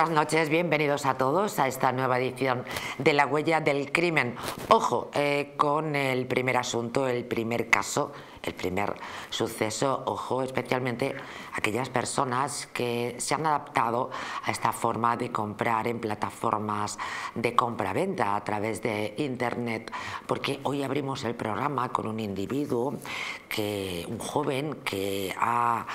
buenas noches, bienvenidos a todos a esta nueva edición de La Huella del Crimen. Ojo, eh, con el primer asunto, el primer caso, el primer suceso, ojo, especialmente aquellas personas que se han adaptado a esta forma de comprar en plataformas de compra-venta a través de Internet, porque hoy abrimos el programa con un individuo, que, un joven que ha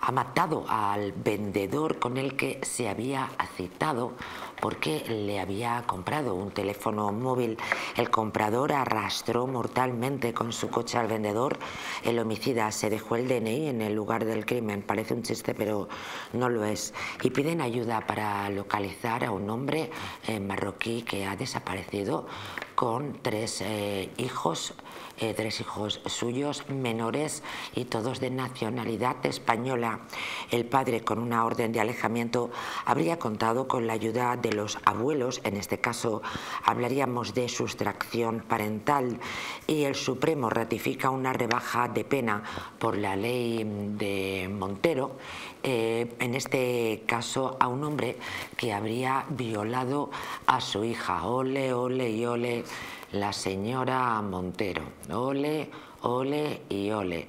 ha matado al vendedor con el que se había citado porque le había comprado un teléfono móvil. El comprador arrastró mortalmente con su coche al vendedor. El homicida se dejó el DNI en el lugar del crimen. Parece un chiste, pero no lo es. Y piden ayuda para localizar a un hombre eh, marroquí que ha desaparecido con tres eh, hijos eh, tres hijos suyos menores y todos de nacionalidad española. El padre, con una orden de alejamiento, habría contado con la ayuda de los abuelos, en este caso hablaríamos de sustracción parental, y el Supremo ratifica una rebaja de pena por la ley de Montero, eh, en este caso a un hombre que habría violado a su hija. Ole, ole y ole la señora Montero. Ole, ole y ole.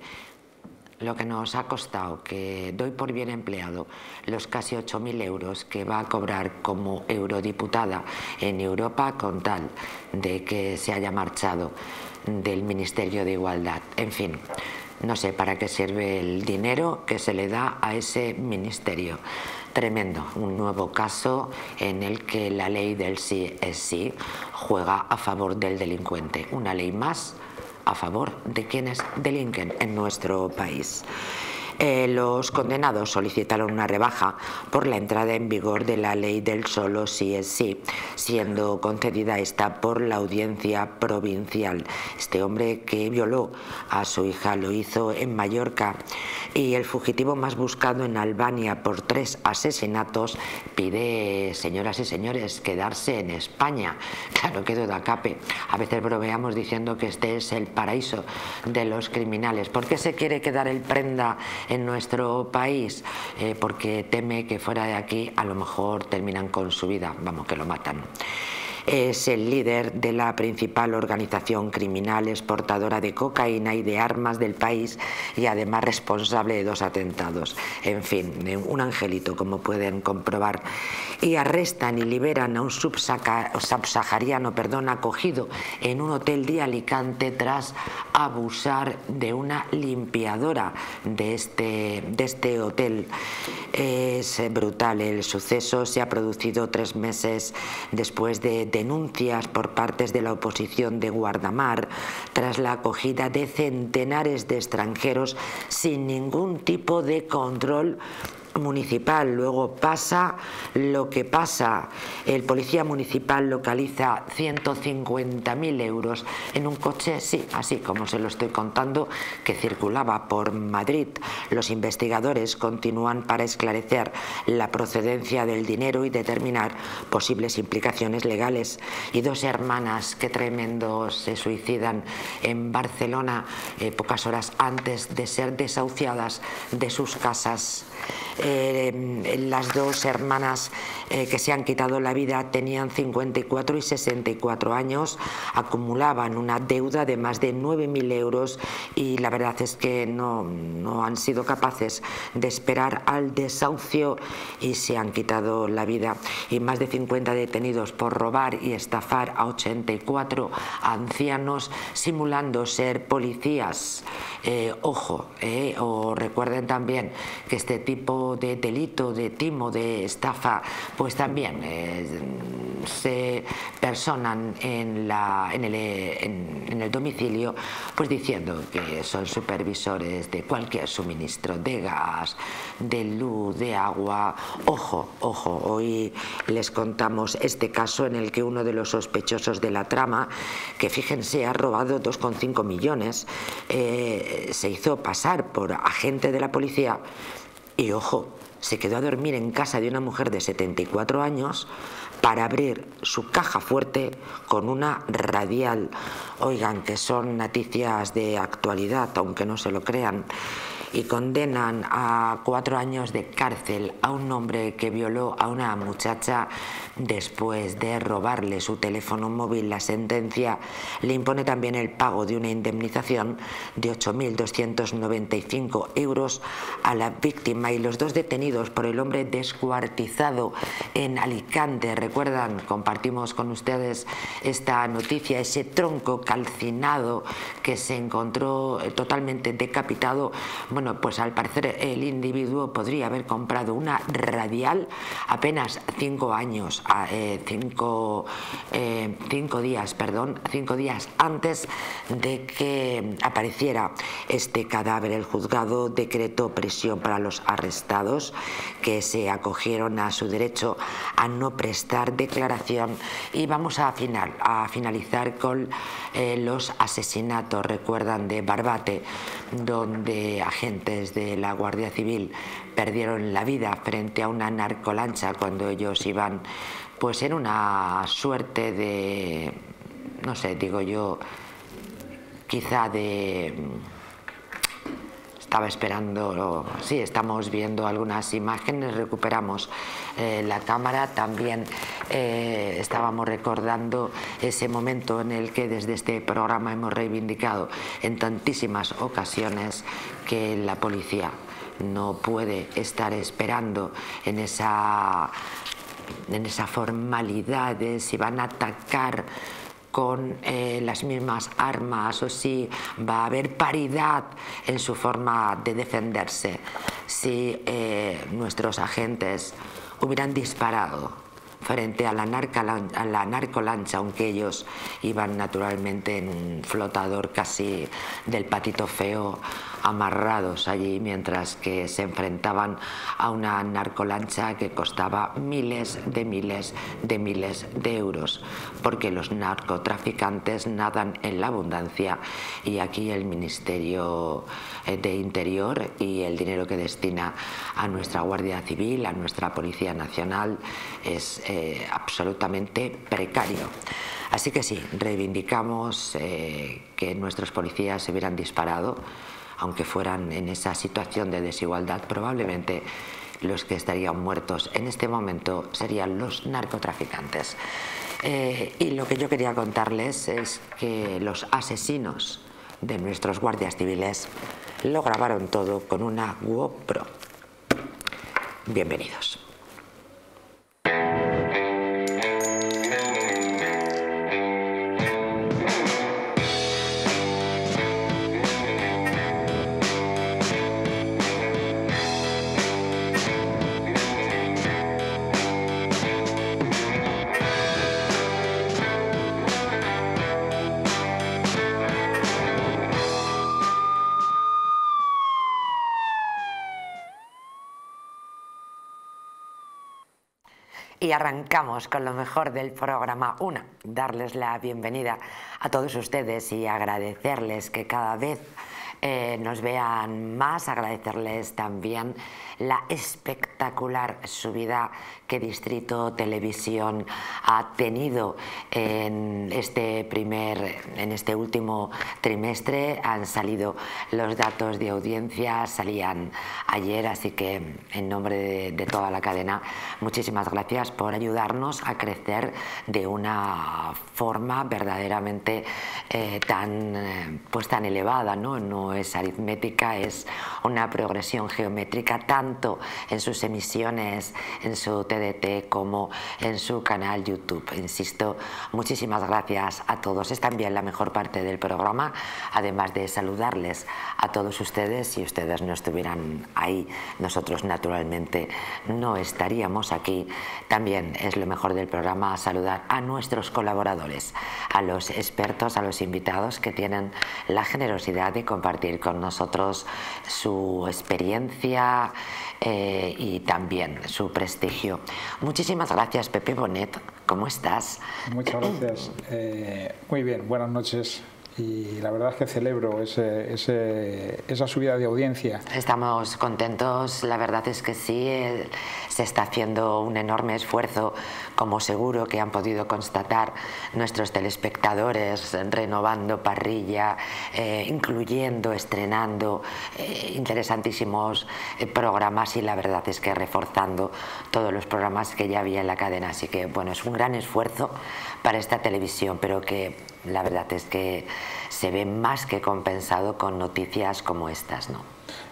Lo que nos ha costado, que doy por bien empleado, los casi 8.000 euros que va a cobrar como eurodiputada en Europa con tal de que se haya marchado del Ministerio de Igualdad. En fin, no sé para qué sirve el dinero que se le da a ese ministerio. Tremendo, un nuevo caso en el que la ley del sí es sí juega a favor del delincuente. Una ley más a favor de quienes delinquen en nuestro país. Eh, los condenados solicitaron una rebaja por la entrada en vigor de la ley del solo sí es sí, siendo concedida esta por la audiencia provincial. Este hombre que violó a su hija lo hizo en Mallorca y el fugitivo más buscado en Albania por tres asesinatos pide, señoras y señores, quedarse en España. Claro que duda cape. A veces bromeamos diciendo que este es el paraíso de los criminales. ¿Por qué se quiere quedar el prenda en nuestro país? Eh, porque teme que fuera de aquí a lo mejor terminan con su vida, vamos, que lo matan es el líder de la principal organización criminal exportadora de cocaína y de armas del país y además responsable de dos atentados. En fin, un angelito, como pueden comprobar. Y arrestan y liberan a un subsahariano perdón, acogido en un hotel de Alicante tras abusar de una limpiadora de este, de este hotel. Es brutal el suceso, se ha producido tres meses después de denuncias por partes de la oposición de Guardamar tras la acogida de centenares de extranjeros sin ningún tipo de control municipal. Luego pasa lo que pasa. El policía municipal localiza 150.000 euros en un coche, sí, así como se lo estoy contando, que circulaba por Madrid. Los investigadores continúan para esclarecer la procedencia del dinero y determinar posibles implicaciones legales. Y dos hermanas, qué tremendo, se suicidan en Barcelona eh, pocas horas antes de ser desahuciadas de sus casas. Eh, las dos hermanas eh, que se han quitado la vida tenían 54 y 64 años, acumulaban una deuda de más de 9.000 euros y la verdad es que no, no han sido capaces de esperar al desahucio y se han quitado la vida. Y más de 50 detenidos por robar y estafar a 84 ancianos simulando ser policías. Eh, ojo, o recuerden también que este tipo de delito, de timo, de estafa, pues también eh, se personan en, la, en, el, en, el domicilio pues diciendo que son supervisores de cualquier suministro de gas, de luz, de agua. Ojo, ojo, hoy les contamos este caso en el que uno de los sospechosos de la trama, que fíjense ha robado 2,5 millones, eh, se hizo pasar por agente de la policía y ojo, se quedó a dormir en casa de una mujer de 74 años para abrir su caja fuerte con una radial. Oigan, que son noticias de actualidad, aunque no se lo crean. Y condenan a cuatro años de cárcel a un hombre que violó a una muchacha después de robarle su teléfono móvil. La sentencia le impone también el pago de una indemnización de 8.295 euros a la víctima y los dos detenidos por el hombre descuartizado en Alicante. Recuerdan, compartimos con ustedes esta noticia, ese tronco calcinado que se encontró eh, totalmente decapitado. Pues al parecer el individuo podría haber comprado una radial apenas cinco años, eh, cinco, eh, cinco días, perdón, cinco días antes de que apareciera este cadáver. El juzgado decretó prisión para los arrestados que se acogieron a su derecho a no prestar declaración y vamos a, final, a finalizar con eh, los asesinatos, recuerdan, de Barbate, donde agentes de la Guardia Civil perdieron la vida frente a una narcolancha cuando ellos iban pues en una suerte de, no sé, digo yo, quizá de estaba esperando, sí, estamos viendo algunas imágenes, recuperamos eh, la cámara, también eh, estábamos recordando ese momento en el que desde este programa hemos reivindicado en tantísimas ocasiones que la policía no puede estar esperando en esa, en esa formalidad de si van a atacar con eh, las mismas armas o si va a haber paridad en su forma de defenderse, si eh, nuestros agentes hubieran disparado frente a la, a la narcolancha, aunque ellos iban naturalmente en un flotador casi del patito feo amarrados allí mientras que se enfrentaban a una narcolancha que costaba miles de miles de miles de euros, porque los narcotraficantes nadan en la abundancia y aquí el Ministerio eh, de Interior y el dinero que destina a nuestra Guardia Civil, a nuestra Policía Nacional, es eh, absolutamente precario. Así que sí, reivindicamos eh, que nuestros policías se hubieran disparado aunque fueran en esa situación de desigualdad, probablemente los que estarían muertos en este momento serían los narcotraficantes. Eh, y lo que yo quería contarles es que los asesinos de nuestros guardias civiles lo grabaron todo con una GoPro. Bienvenidos. Y arrancamos con lo mejor del programa. Una, darles la bienvenida a todos ustedes y agradecerles que cada vez eh, nos vean más, agradecerles también la espectacular subida que Distrito Televisión ha tenido en este primer, en este último trimestre. Han salido los datos de audiencia, salían ayer, así que en nombre de, toda la cadena, muchísimas gracias por ayudarnos a crecer de una forma verdaderamente eh, tan, eh, pues tan elevada, ¿no? Es aritmética, es una progresión geométrica tanto en sus emisiones en su TDT como en su canal YouTube. Insisto, muchísimas gracias a todos. Es también la mejor parte del programa, además de saludarles a todos ustedes. Si ustedes no estuvieran ahí, nosotros naturalmente no estaríamos aquí. También es lo mejor del programa saludar a nuestros colaboradores, a los expertos, a los invitados que tienen la generosidad de compartir con nosotros su experiencia eh, y también su prestigio. Muchísimas gracias, Pepe Bonet. ¿Cómo estás? Muchas gracias. Eh, muy bien, buenas noches y la verdad es que celebro ese, esa subida de audiencia. Estamos contentos, la verdad es que sí, eh, se está haciendo un enorme esfuerzo, como seguro que han podido constatar nuestros telespectadores, renovando parrilla, eh, incluyendo, estrenando eh, interesantísimos programas y la verdad es que reforzando todos los programas que ya había en la cadena. Así que bueno, es un gran esfuerzo para esta televisión, pero que la verdad es que se ve más que compensado con noticias como estas, ¿no?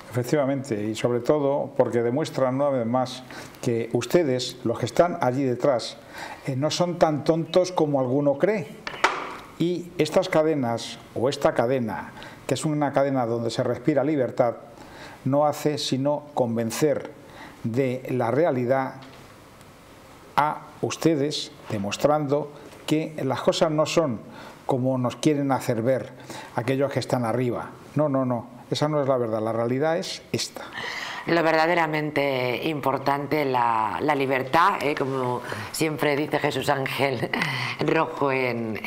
Efectivamente, y sobre todo porque demuestran una vez más que ustedes, los que están allí detrás, eh, no son tan tontos como alguno cree. Y estas cadenas, o esta cadena, que es una cadena donde se respira libertad, no hace sino convencer de la realidad a ustedes, demostrando que las cosas no son como nos quieren hacer ver aquellos que están arriba. No, no, no, esa no es la verdad, la realidad es esta lo verdaderamente importante, la, libertad, ¿eh? como siempre dice Jesús Ángel Rojo en,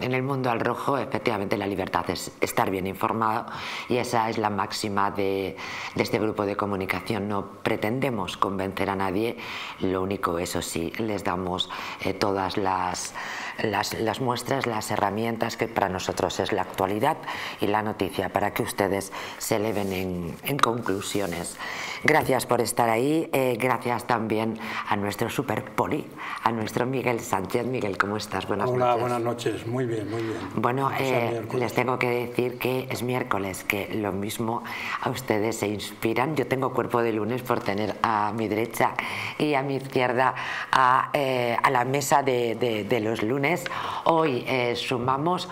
el mundo al rojo, efectivamente la libertad es estar bien informado y esa es la máxima de, este grupo de comunicación. No pretendemos convencer a nadie, lo único, eso sí, les damos eh, todas las, las, muestras, las herramientas que para nosotros es la actualidad y la noticia, para que ustedes se eleven en, en conclusiones. Gracias por estar ahí, eh, gracias también a nuestro super poli, a nuestro Miguel Sánchez. Miguel, ¿cómo estás? Buenas Hola, buenas noches, muy bien, muy bien. Bueno, eh, les tengo que decir que es miércoles, que lo mismo a ustedes se inspiran. Yo tengo cuerpo de lunes por tener a mi derecha y a mi izquierda a, eh, la mesa de, de, los lunes. Hoy sumamos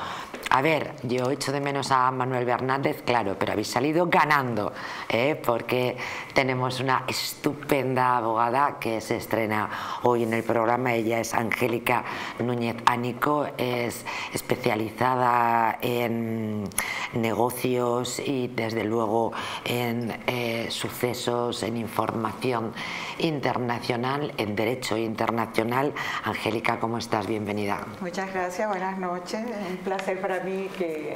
a ver, yo echo de menos a Manuel Bernández, claro, pero habéis salido ganando, ¿eh? porque tenemos una estupenda abogada que se estrena hoy en el programa. Ella es Angélica Núñez Ánico, es especializada en negocios y desde luego en eh, sucesos, en información internacional, en derecho internacional. Angélica, ¿cómo estás? Bienvenida. Muchas gracias, buenas noches. Un placer para mí que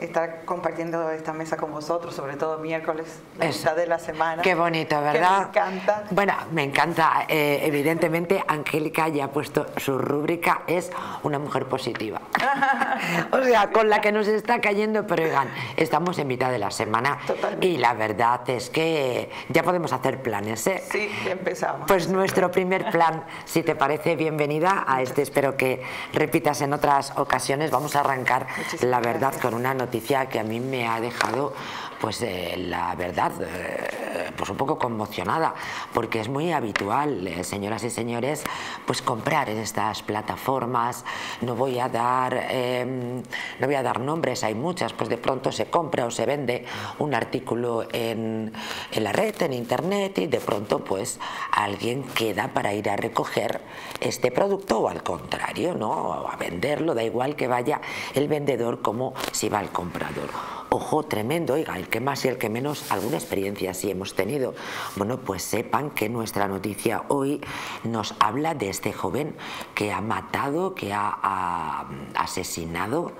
estar compartiendo esta mesa con vosotros, sobre todo miércoles, la mitad de la semana. Qué bonito, ¿verdad? me encanta. Bueno, me encanta. Eh, evidentemente, Angélica ya ha puesto su rúbrica, es una mujer positiva. o sea, con la que nos está cayendo, pero oigan, estamos en mitad de la semana y la verdad es que ya podemos hacer planes, ¿eh? Sí, empezamos. Pues nuestro primer plan, si te parece, bienvenida a este, espero que repitas en otras ocasiones. Vamos a arrancar, la verdad, con una noticia noticia que a mí me ha dejado pues eh, la verdad, eh, pues un poco conmocionada, porque es muy habitual, eh, señoras y señores, pues comprar en estas plataformas. No voy a dar, em, no voy a dar nombres, hay muchas, pues de pronto se compra o se vende un artículo en, en la red, en internet, y de pronto pues alguien queda para ir a recoger este producto o al contrario, ¿no? a venderlo, da igual que vaya el vendedor como si va al comprador ojo tremendo, oiga, el que más y el que menos, alguna experiencia sí hemos tenido. Bueno, pues sepan que nuestra noticia hoy nos habla de este joven que ha matado, que ha, asesinado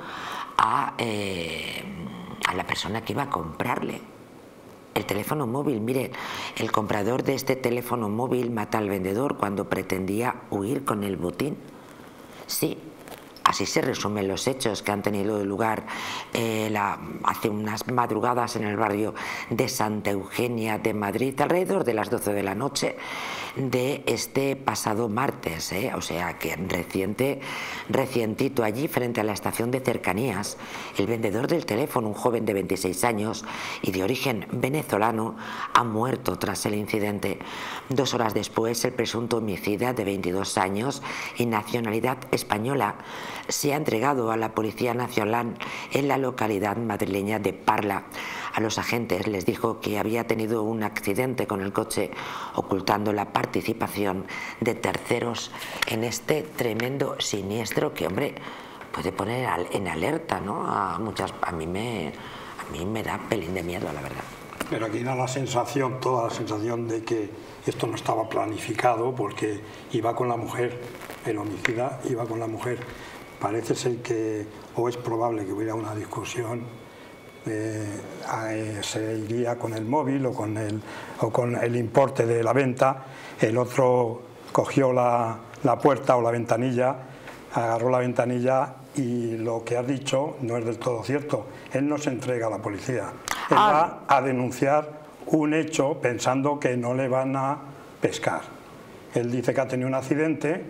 a, eh, a la persona que iba a comprarle el teléfono móvil. Mire, el comprador de este teléfono móvil mata al vendedor cuando pretendía huir con el botín. Sí, Así se resumen los hechos que han tenido lugar eh, hace unas madrugadas en el barrio de Santa Eugenia de Madrid, alrededor de las 12 de la noche de este pasado martes, ¿eh? o sea que reciente, recientito allí frente a la estación de cercanías, el vendedor del teléfono, un joven de 26 años y de origen venezolano, ha muerto tras el incidente. Dos horas después, el presunto homicida de 22 años y nacionalidad española se ha entregado a la Policía Nacional en la localidad madrileña de Parla. A los agentes les dijo que había tenido un accidente con el coche, ocultando la participación de terceros en este tremendo siniestro que, hombre, puede poner en alerta ¿no? a muchas. A mí me, a mí me da pelín de miedo, la verdad. Pero aquí da la sensación, toda la sensación de que esto no estaba planificado porque iba con la mujer, el homicida iba con la mujer parece ser que, o es probable que hubiera una discusión, eh, eh, se iría con el móvil o con el, o con el importe de la venta, el otro cogió la, la puerta o la ventanilla, agarró la ventanilla y lo que ha dicho no es del todo cierto. Él no se entrega a la policía. Él Ah. va a denunciar un hecho pensando que no le van a pescar. Él dice que ha tenido un accidente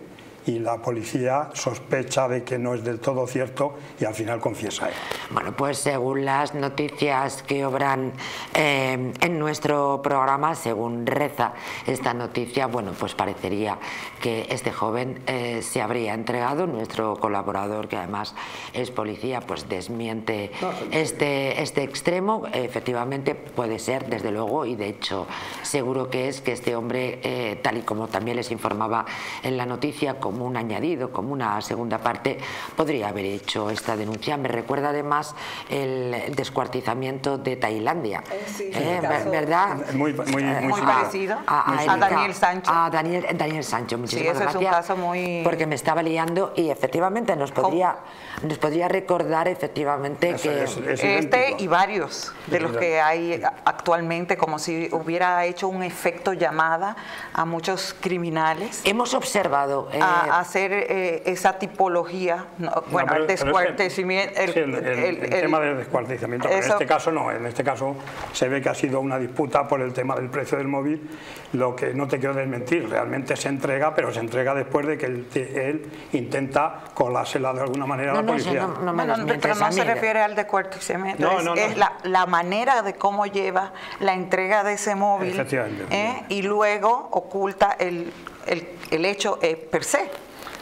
y la policía sospecha de que no es del todo cierto y al final confiesa él. Bueno, pues según las noticias que obran eh, en nuestro programa, según reza esta noticia, bueno, pues parecería que este joven eh, se habría entregado. Nuestro colaborador, que además es policía, pues desmiente este, este extremo. Efectivamente puede ser, desde luego, y de hecho seguro que es que este hombre, eh, tal y como también les informaba en la noticia, como un añadido, como una segunda parte, podría haber hecho esta denuncia. Me recuerda además el descuartizamiento de Tailandia. Eh, sí, Eh, el caso- ¿Verdad? Muy, muy, muy, Eh, parecido. a, Daniel Sancho. A Daniel, Daniel Sancho, muchísimas ese es un caso muy- Porque me estaba liando y efectivamente nos podría, nos podría recordar efectivamente Eso que... es- es Este y varios de los que hay actualmente, como si hubiera hecho un efecto llamada a muchos criminales Hemos observado... eh, a hacer eh, esa tipología, no, bueno, No, pero- el pero es que- descuartecimiento, el, sí, el, el- el- el el- tema del descuartizamiento. pero En este caso no, en este caso se ve que ha sido una disputa por el tema del precio del móvil, lo que no te quiero desmentir, realmente se entrega, pero se entrega después de que él, él intenta colársela de alguna manera a no, la no, eso policía. no, me pero a no se refiere al descuartizamiento, No, es, no, no. es la, la manera de cómo lleva la entrega de ese móvil Efectivamente. ¿eh? y luego oculta el, el, el hecho eh, per se.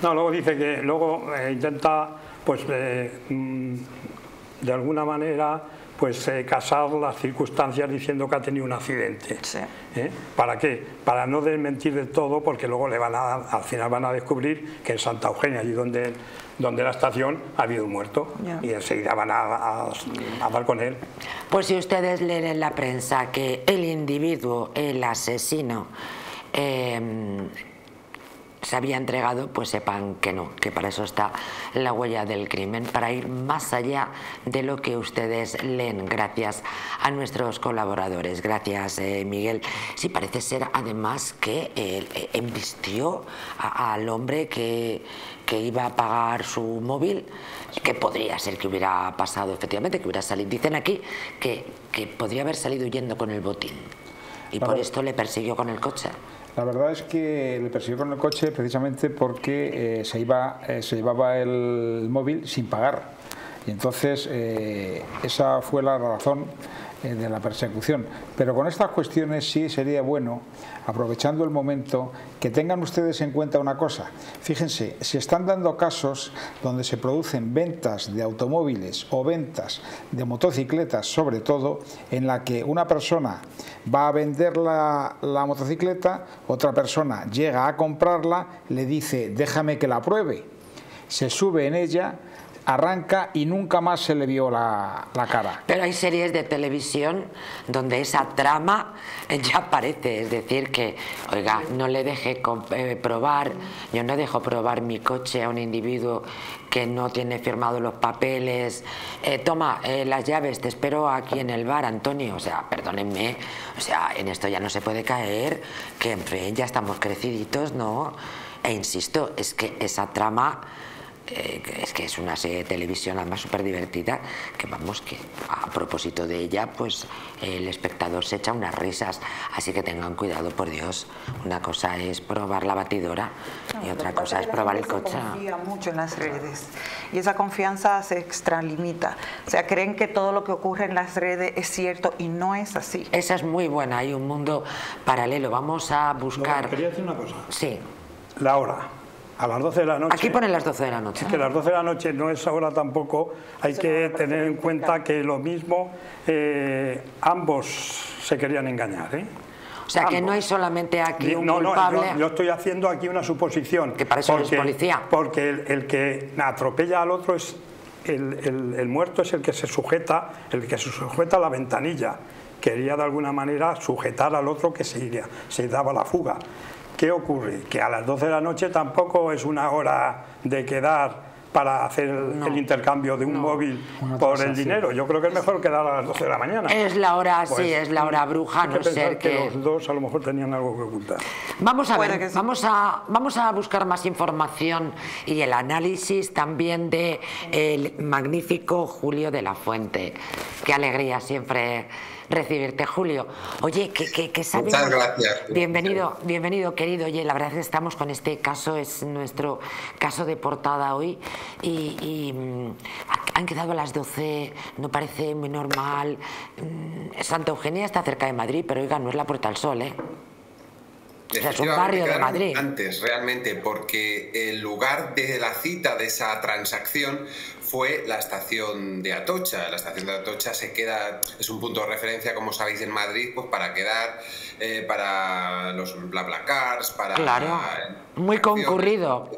No, luego dice que luego eh, intenta, pues, eh, mm, de alguna manera, pues eh, casar las circunstancias diciendo que ha tenido un accidente. Sí. ¿Eh? ¿Para qué? Para no desmentir del todo, porque luego le van a, al final van a descubrir que en Santa Eugenia, allí donde, donde la estación, ha habido un muerto Ya. y enseguida van a, a- a dar con él. Pues si ustedes leen en la prensa que el individuo, el asesino, eh, se había entregado, pues sepan que no, que para eso está la huella del crimen, para ir más allá de lo que ustedes leen, gracias a nuestros colaboradores. Gracias, eh, Miguel. Sí, parece ser además que eh, embistió a- al hombre que, que iba a pagar su móvil, que podría ser que hubiera pasado efectivamente, que hubiera salido. Dicen aquí que, que podría haber salido huyendo con el botín y por esto le persiguió con el coche. La verdad es que le persiguió con el coche precisamente porque eh, se, iba, eh, se llevaba el móvil sin pagar. Y entonces eh, esa fue la razón de la persecución. Pero con estas cuestiones sí sería bueno, aprovechando el momento, que tengan ustedes en cuenta una cosa. Fíjense, se están dando casos donde se producen ventas de automóviles o ventas de motocicletas, sobre todo, en la que una persona va a vender la, la motocicleta, otra persona llega a comprarla, le dice, déjame que la pruebe. Se sube en ella, arranca y nunca más se le vio la, la cara. Pero hay series de televisión donde esa trama ya aparece, es decir, que, oiga, no le deje eh, probar, yo no dejo probar mi coche a un individuo que no tiene firmado los papeles, eh, toma eh, las llaves, te espero aquí en el bar, Antonio, o sea, perdónenme, o sea, en esto ya no se puede caer, que en fin, ya estamos creciditos, ¿no? E insisto, es que esa trama eh, es que es una serie de televisión además súper divertida que vamos que a propósito de ella pues el espectador se echa unas risas así que tengan cuidado por Dios una cosa es probar la batidora y otra cosa es probar el coche Se confía mucho en las redes y esa confianza se extralimita. O sea, creen que todo lo que ocurre en las redes es cierto y no es así. esa es muy buena hay un mundo paralelo vamos a buscar Quería decir una cosa. sí La hora, a las 12 de la noche. aquí ponen las 12 de la noche Es que las 12 de la noche no es ahora tampoco, hay que tener en cuenta que lo mismo eh, ambos se querían engañar. ¿eh? o sea que no hay solamente aquí un no, no, culpable yo, yo estoy haciendo aquí una suposición. Que para eso eres policía. Porque el, el que atropella al otro es, el, el- el muerto es el que se sujeta, el que se sujeta a la ventanilla. Quería de alguna manera sujetar al otro que se iría, se daba la fuga. ¿Qué ocurre? Que a las 12 de la noche tampoco es una hora de quedar para hacer el intercambio de un móvil por el dinero. Yo creo que es mejor quedar a las 12 de la mañana. Es la hora, sí, pues, es la hora bruja, no ser que... los dos a lo mejor tenían algo que ocultar. Vamos a ver, vamos, a, vamos a buscar más información y el análisis también de el magnífico Julio de la Fuente. Qué alegría siempre recibirte, Julio. Oye, ¿qué, qué, sabemos? Muchas gracias. Bienvenido, bienvenido, querido. Oye, la verdad es que estamos con este caso, es nuestro caso de portada hoy y, mm, han quedado a las 12, no parece muy normal. Mm, Santa Eugenia está cerca de Madrid, pero oiga, no es la Puerta del Sol, ¿eh? es un barrio de Madrid. Antes, realmente, porque el lugar de la cita de esa transacción fue la estación de Atocha. La estación de Atocha se queda, es un punto de referencia, como sabéis, en Madrid, pues para quedar eh, para los BlaBlaCars, para... Claro, muy concurrido.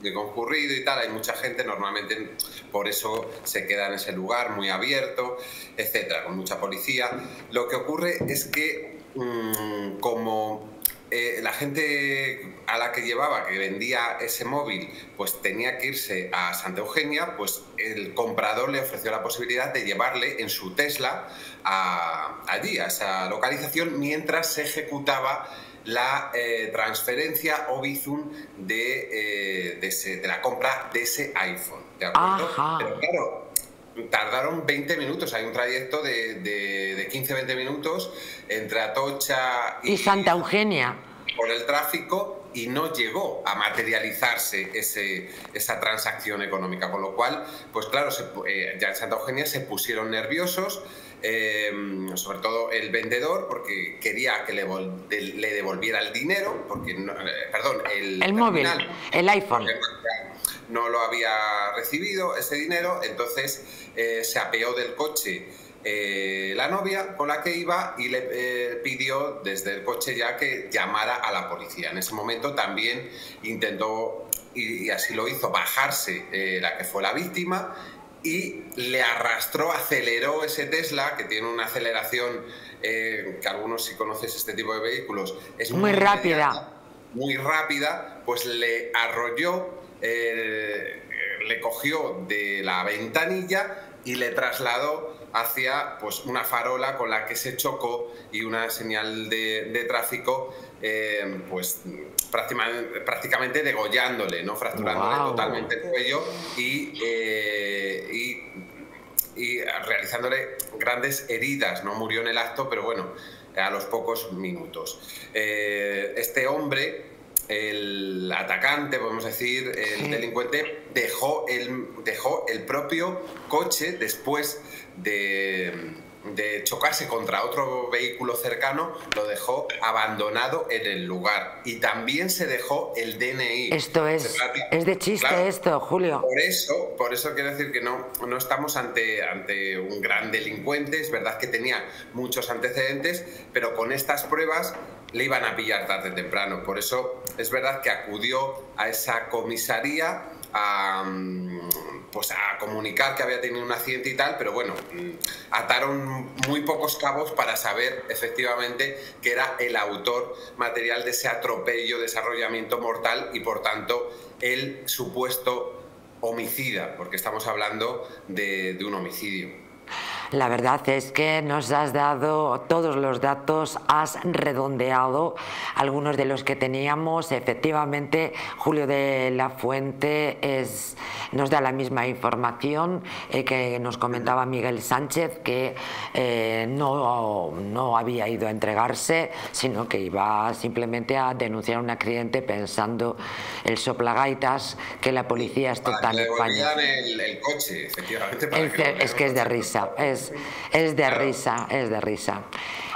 Muy concurrido y tal, hay mucha gente, normalmente por eso se queda en ese lugar muy abierto, etcétera, con mucha policía. Lo que ocurre es que, mm, como eh, la gente a la que llevaba, que vendía ese móvil, pues tenía que irse a Santa Eugenia, pues el comprador le ofreció la posibilidad de llevarle en su Tesla allí, a esa localización, mientras se ejecutaba la eh, transferencia o Bizum de, eh, de, la compra de ese iPhone. ¿de acuerdo? Pero claro, tardaron 20 minutos, hay un trayecto de, de, 15-20 minutos entre Atocha y, Santa Eugenia. Por el tráfico y no llegó a materializarse ese, esa transacción económica, con lo cual, pues claro, eh, ya en Santa Eugenia se pusieron nerviosos, eh, sobre todo el vendedor, porque quería que le, le devolviera el dinero, porque, eh, perdón, el, el móvil, el iPhone. no lo había recibido ese dinero, entonces eh, se apeó del coche eh, la novia con la que iba y le eh, pidió desde el coche ya que llamara a la policía. En ese momento también intentó, y, así lo hizo, bajarse la que fue la víctima y le arrastró, aceleró ese Tesla, que tiene una aceleración que algunos si conoces este tipo de vehículos es muy, rápida. muy rápida, pues le arrolló eh, le cogió de la ventanilla y le trasladó hacia pues, una farola con la que se chocó y una señal de, tráfico, eh, pues prácticamente, degollándole, ¿no? fracturándole totalmente el cuello y, eh, y, y, realizándole grandes heridas. No murió en el acto, pero bueno, a los pocos minutos. este hombre el atacante, podemos decir, el delincuente, dejó el, dejó el propio coche después de, chocarse contra otro vehículo cercano, lo dejó abandonado en el lugar. Y también se dejó el DNI. Esto es, es de chiste esto, Julio. Por eso, por eso quiero decir que no, no estamos ante, ante un gran delincuente. Es verdad que tenía muchos antecedentes, pero con estas pruebas le iban a pillar tarde o temprano. Por eso es verdad que acudió a esa comisaría a, pues a comunicar que había tenido un accidente y tal, pero bueno, mm, ataron muy pocos cabos para saber efectivamente que era el autor material de ese atropello, desarrollamiento mortal y por tanto el supuesto homicida, porque estamos hablando de un homicidio. La verdad es que nos has dado todos los datos, has redondeado algunos de los que teníamos. Efectivamente, Julio de la Fuente es, nos da la misma información eh, que nos comentaba Miguel Sánchez, que eh, no, no había ido a entregarse, sino que iba simplemente a denunciar un accidente pensando el soplagaitas que la policía es total España. El, el coche, efectivamente. es que es de risa es, de risa, es de risa.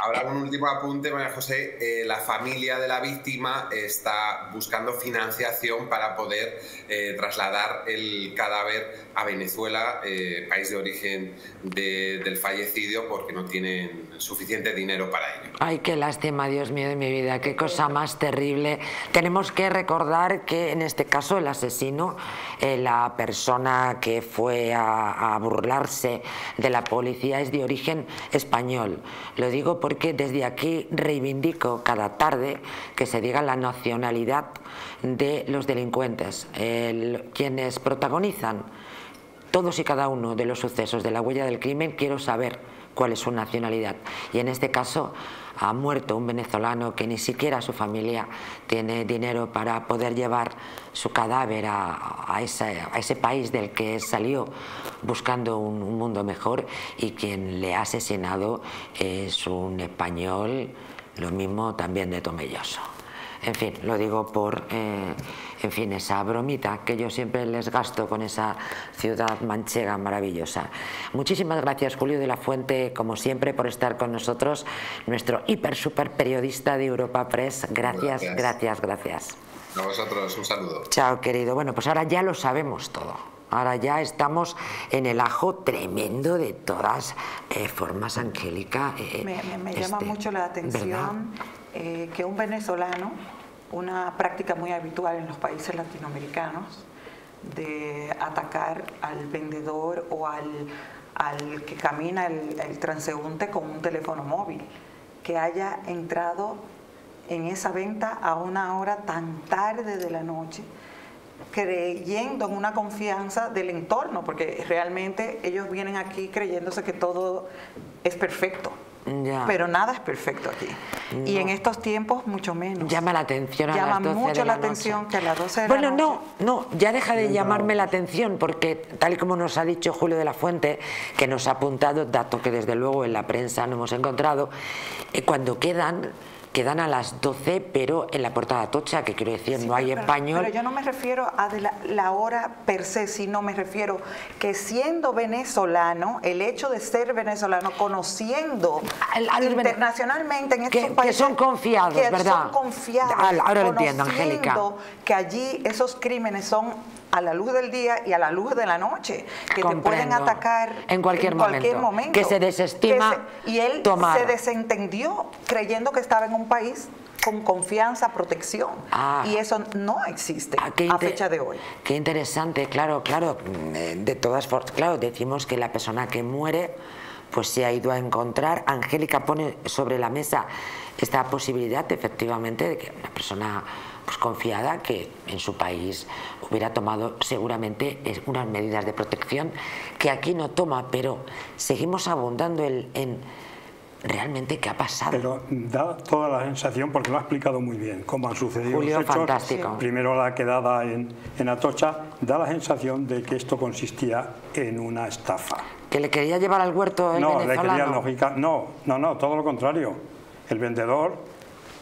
Ahora un último apunte, María José. Eh, la familia de la víctima está buscando financiación para poder eh, trasladar el cadáver a Venezuela, eh, país de origen del fallecido, porque no tienen suficiente dinero para ello. Ay, qué lástima, Dios mío de mi vida, qué cosa más terrible. Tenemos que recordar que en este caso el asesino, la persona que fue a, a burlarse de la policía es de origen español. Lo digo por porque desde aquí reivindico cada tarde que se diga la nacionalidad de los delincuentes, quienes protagonizan todos y cada uno de los sucesos de la huella del crimen, quiero saber cuál es su nacionalidad. Y en este caso ha muerto un venezolano que ni siquiera su familia tiene dinero para poder llevar su cadáver a, ese, país del que salió buscando un, mundo mejor y quien le ha asesinado es un español, lo mismo también de Tomelloso. En fin, lo digo por, eh, en fin, esa bromita que yo siempre les gasto con esa ciudad manchega maravillosa. Muchísimas gracias, Julio de la Fuente, como siempre, por estar con nosotros, nuestro hiper super periodista de Europa Press. Gracias, gracias, gracias. A vosotros, un saludo. Chao, querido. Bueno, pues ahora ya lo sabemos todo. Ahora ya estamos en el ajo tremendo de todas eh, formas, Angélica. Eh, me, llama este, mucho la atención eh, que un venezolano, una práctica muy habitual en los países latinoamericanos, de atacar al vendedor o al, que camina el, el transeúnte con un teléfono móvil, que haya entrado en esa venta a una hora tan tarde de la noche, creyendo en una confianza del entorno, porque realmente ellos vienen aquí creyéndose que todo es perfecto. Pero nada es perfecto aquí. Y en estos tiempos mucho menos. Llama la atención a Llama las 12 mucho de la, atención que a las 12 de bueno, la no, no, ya deja de llamarme la atención porque tal y como nos ha dicho Julio de la Fuente, que nos ha apuntado, dato que desde luego en la prensa no hemos encontrado, eh, cuando quedan quedan a las 12, pero en la portada tocha, que quiero decir, no hay español. Pero yo no me refiero a la, hora per se, sino me refiero que siendo venezolano, el hecho de ser venezolano, conociendo internacionalmente en estos que, países... Que son confiados, que ¿verdad? Son confiados. Ahora lo entiendo, Angélica. que allí esos crímenes son a la luz del día y a la luz de la noche, que te pueden atacar en cualquier, momento, que se desestima y él se desentendió creyendo que estaba en un país con confianza, protección. Ah. y eso no existe ah, a fecha de hoy. Qué interesante, claro, claro. Mm, de todas formas, claro, decimos que la persona que muere pues se ha ido a encontrar. Angélica pone sobre la mesa esta posibilidad, efectivamente, de que una persona pues, confiada que en su país hubiera tomado seguramente unas medidas de protección que aquí no toma, pero seguimos abundando en realmente qué ha pasado. Pero da toda la sensación, porque lo ha explicado muy bien, cómo han sucedido Julio, los hechos. Fantástico. Primero la quedada en, en Atocha, da la sensación de que esto consistía en una estafa. ¿Que le quería llevar al huerto el no, venezolano? Le quería, lógica, no, no, no, todo lo contrario. El vendedor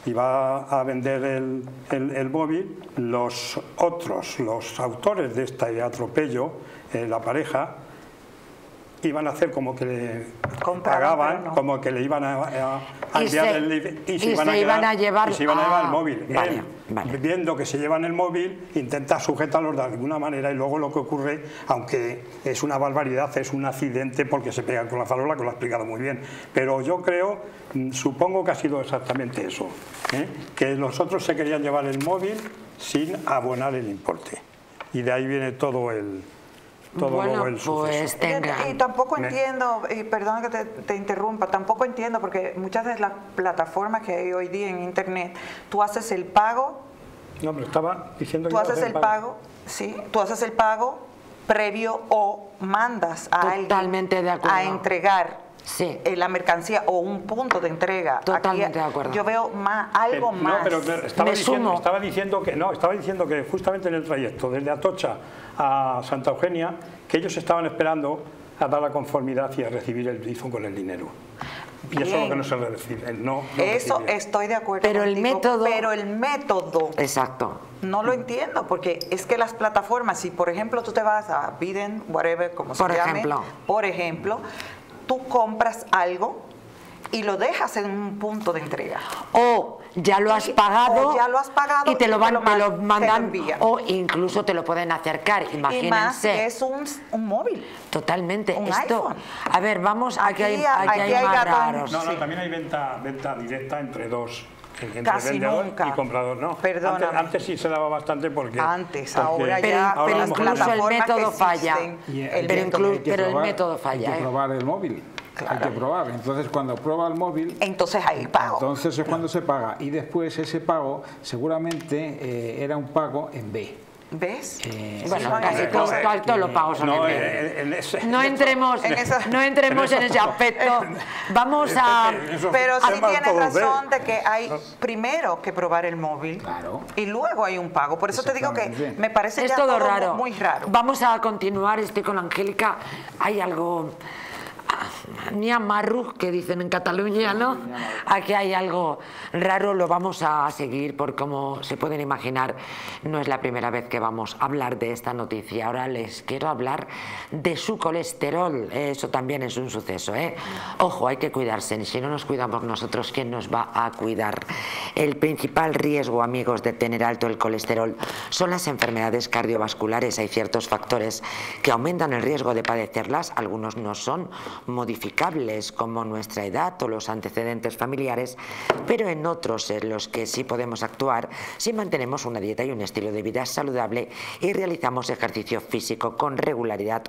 iba a vender el, el, móvil, los otros, los autores de este atropello, eh, la pareja, iban a hacer como que le pagaban, como que le iban a, enviar el y, se, iban, a llevar, y se iban a llevar el móvil. viendo que se llevan el móvil, intenta sujetarlos de alguna manera y luego lo que ocurre, aunque es una barbaridad, es un accidente porque se pegan con la farola, que lo ha explicado muy bien. Pero yo creo, mm, supongo que ha sido exactamente eso, ¿eh? que los otros se querían llevar el móvil sin abonar el importe. Y de ahí viene todo el, bueno, pues Y tampoco entiendo, y perdón que te, interrumpa, tampoco entiendo porque muchas de las plataformas que hay hoy día en Internet, tú haces el pago. No, pero estaba diciendo que Tú haces el pago. sí, tú haces el pago previo o mandas a Totalmente alguien de acuerdo. a entregar sí. Eh, la mercancía o un punto de entrega. Totalmente de acuerdo. Yo veo más, algo más. No, pero estaba, diciendo, estaba, diciendo, que no, estaba diciendo que justamente en el trayecto desde Atocha a Santa Eugenia que ellos estaban esperando a dar la conformidad y a recibir el grifo con el dinero. Y eso es lo que no se recibe. No, eso estoy de acuerdo. Pero el método. Pero el método. Exacto. No lo entiendo, porque es que las plataformas, si por ejemplo tú te vas a Biden, whatever, como se por ejemplo. por ejemplo, tú compras algo y lo dejas en un punto de entrega. O ya lo has pagado, ya lo has pagado y te lo, van, te lo, mandan o incluso te lo pueden acercar, imagínense. Y más es un, un, móvil. Totalmente. Un Esto, iPhone. A ver, vamos, aquí, hay, aquí, hay, más raros. No, no, también hay venta, venta directa entre dos entre Casi vendedor nunca. y comprador. No, antes, antes, sí se daba bastante porque... Antes, ahora ya... Pero, pero incluso el método falla. Pero, el método falla. Hay que ¿eh? probar el móvil. Hay que probar. Entonces cuando prueba el móvil... Entonces ahí pago. Entonces es cuando se paga. Y después ese pago seguramente eh, era un pago en B. ¿Ves? Eh, bueno, casi todos, los pagos son no, en, en, no entremos, en, no entremos en, ese aspecto. Vamos a. Pero sí tienes razón de que hay primero que probar el móvil claro. y luego hay un pago. Por eso te digo que me parece es ya todo, todo raro. muy raro. Vamos a continuar. Estoy con Angélica. Hay algo ni amarru, que dicen en Cataluña, ¿no? Aquí hay algo raro, lo vamos a seguir porque como se pueden imaginar, no es la primera vez que vamos a hablar de esta noticia. Ahora les quiero hablar de su colesterol, eso también es un suceso, ¿eh? Ojo, hay que cuidarse, si no nos cuidamos nosotros, ¿quién nos va a cuidar? El principal riesgo, amigos, de tener alto el colesterol son las enfermedades cardiovasculares. Hay ciertos factores que aumentan el riesgo de padecerlas, algunos no son modificables como nuestra edad o los antecedentes familiares, pero en otros en los que sí podemos actuar si mantenemos una dieta y un estilo de vida saludable y realizamos ejercicio físico con regularidad.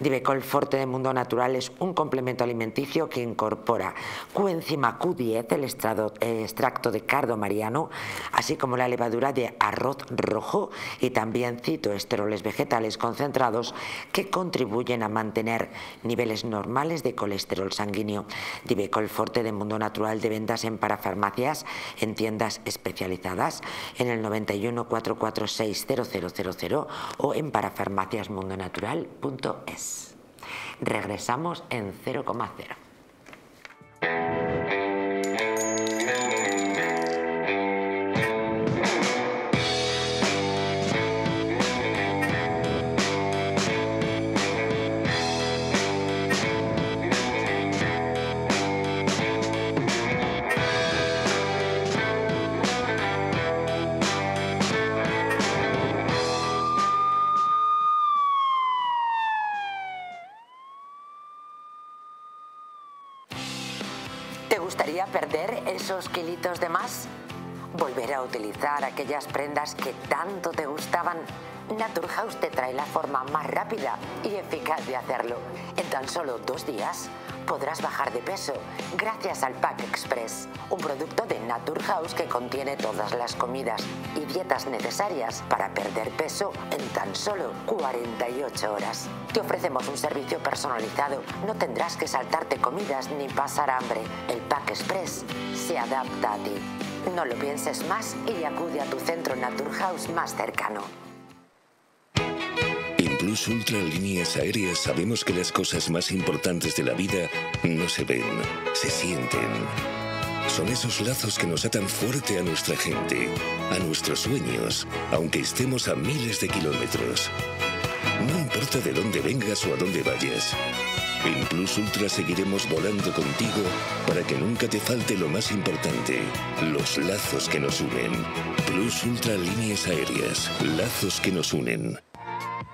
Divecol Forte de Mundo Natural es un complemento alimenticio que incorpora coenzima Q10, el extracto de cardo mariano, así como la levadura de arroz rojo y también citoesteroles vegetales concentrados que contribuyen a mantener niveles normales de colesterol sanguíneo. Divecol Forte de Mundo Natural de ventas en parafarmacias, en tiendas especializadas, en el 91 446 0000 o en parafarmaciasmundonatural.es. Regresamos en 0,0. Esos kilitos de más? ¿Volver a utilizar aquellas prendas que tanto te gustaban? Naturhaus te trae la forma más rápida y eficaz de hacerlo. En tan solo dos días podrás bajar de peso gracias al Pack Express, un producto de Naturhaus que contiene todas las comidas y dietas necesarias para perder peso en tan solo 48 horas. Te ofrecemos un servicio personalizado, no tendrás que saltarte comidas ni pasar hambre. El Pack Express se adapta a ti. No lo pienses más y acude a tu centro Naturhaus más cercano. Plus Ultra Líneas Aéreas sabemos que las cosas más importantes de la vida no se ven, se sienten. Son esos lazos que nos atan fuerte a nuestra gente, a nuestros sueños, aunque estemos a miles de kilómetros. No importa de dónde vengas o a dónde vayas. En Plus Ultra seguiremos volando contigo para que nunca te falte lo más importante, los lazos que nos unen. Plus Ultra Líneas Aéreas, lazos que nos unen.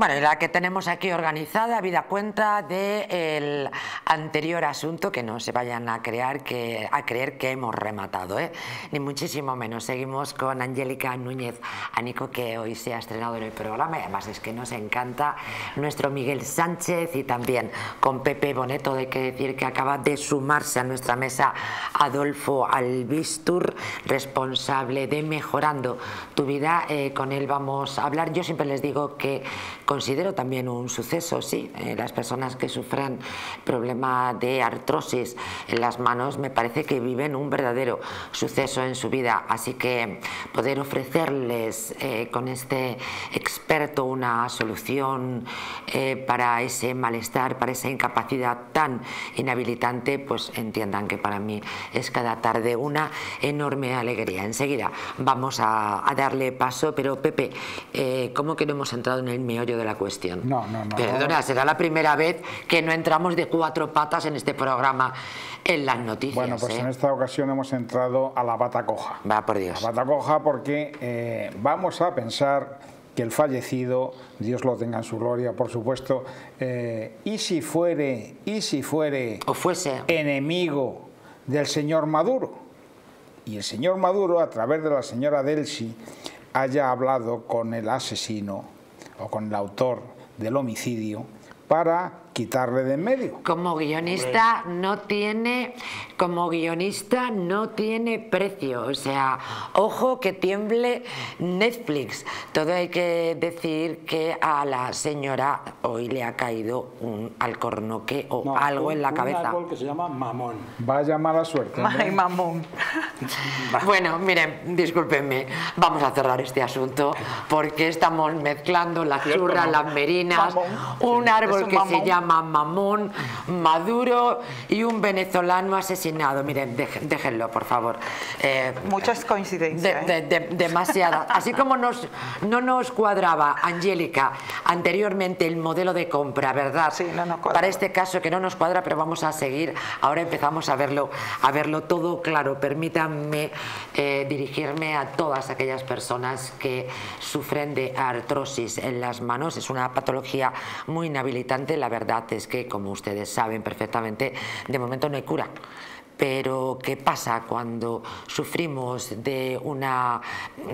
Bueno, la que tenemos aquí organizada, vida cuenta del anterior asunto, que no se vayan a, crear que, a creer que hemos rematado, ¿eh? ni muchísimo menos. Seguimos con Angélica Núñez Anico, que hoy se ha estrenado en el programa, además es que nos encanta nuestro Miguel Sánchez y también con Pepe Boneto, de que decir que acaba de sumarse a nuestra mesa Adolfo Albistur, responsable de Mejorando tu Vida. Eh, con él vamos a hablar. Yo siempre les digo que considero también un suceso, sí. Eh, las personas que sufren problema de artrosis en las manos me parece que viven un verdadero suceso en su vida. Así que poder ofrecerles eh, con este experto una solución eh, para ese malestar, para esa incapacidad tan inhabilitante, pues entiendan que para mí es cada tarde una enorme alegría. Enseguida vamos a, darle paso, pero Pepe, ¿cómo que no hemos entrado en el meollo de la cuestión. No, no, no. Perdona, será la primera vez que no entramos de cuatro patas en este programa en las noticias. Bueno, pues ¿eh? en esta ocasión hemos entrado a la bata coja. Va, por Dios. La bata coja porque eh, vamos a pensar que el fallecido, Dios lo tenga en su gloria, por supuesto, eh, y si fuere, y si fuere o fuese enemigo del señor Maduro, y el señor Maduro, a través de la señora Delsi, haya hablado con el asesino o con el autor del homicidio para quitarle de en medio. Como guionista no tiene, como guionista no tiene precio, o sea, ojo que tiemble Netflix. Todo hay que decir que a la señora hoy le ha caído un alcornoque o algo en la cabeza. Un árbol que se llama mamón. Vaya mala suerte. Ay, mamón. bueno, miren, discúlpenme, vamos a cerrar este asunto porque estamos mezclando la churra, las merinas, un árbol que se llama Mamón, Maduro y un venezolano asesinado. Miren, déjenlo, por favor. Eh, Muchas coincidencias. ¿eh? demasiadas. Así como nos, no nos cuadraba, Angélica, anteriormente el modelo de compra, ¿verdad? Sí, no nos Para este caso que no nos cuadra, pero vamos a seguir. Ahora empezamos a verlo, a verlo todo claro. Permítanme eh, dirigirme a todas aquellas personas que sufren de artrosis en las manos. Es una patología muy inhabilitante, la verdad es que, como ustedes saben perfectamente, de momento no hay cura. Pero ¿qué pasa cuando sufrimos de una,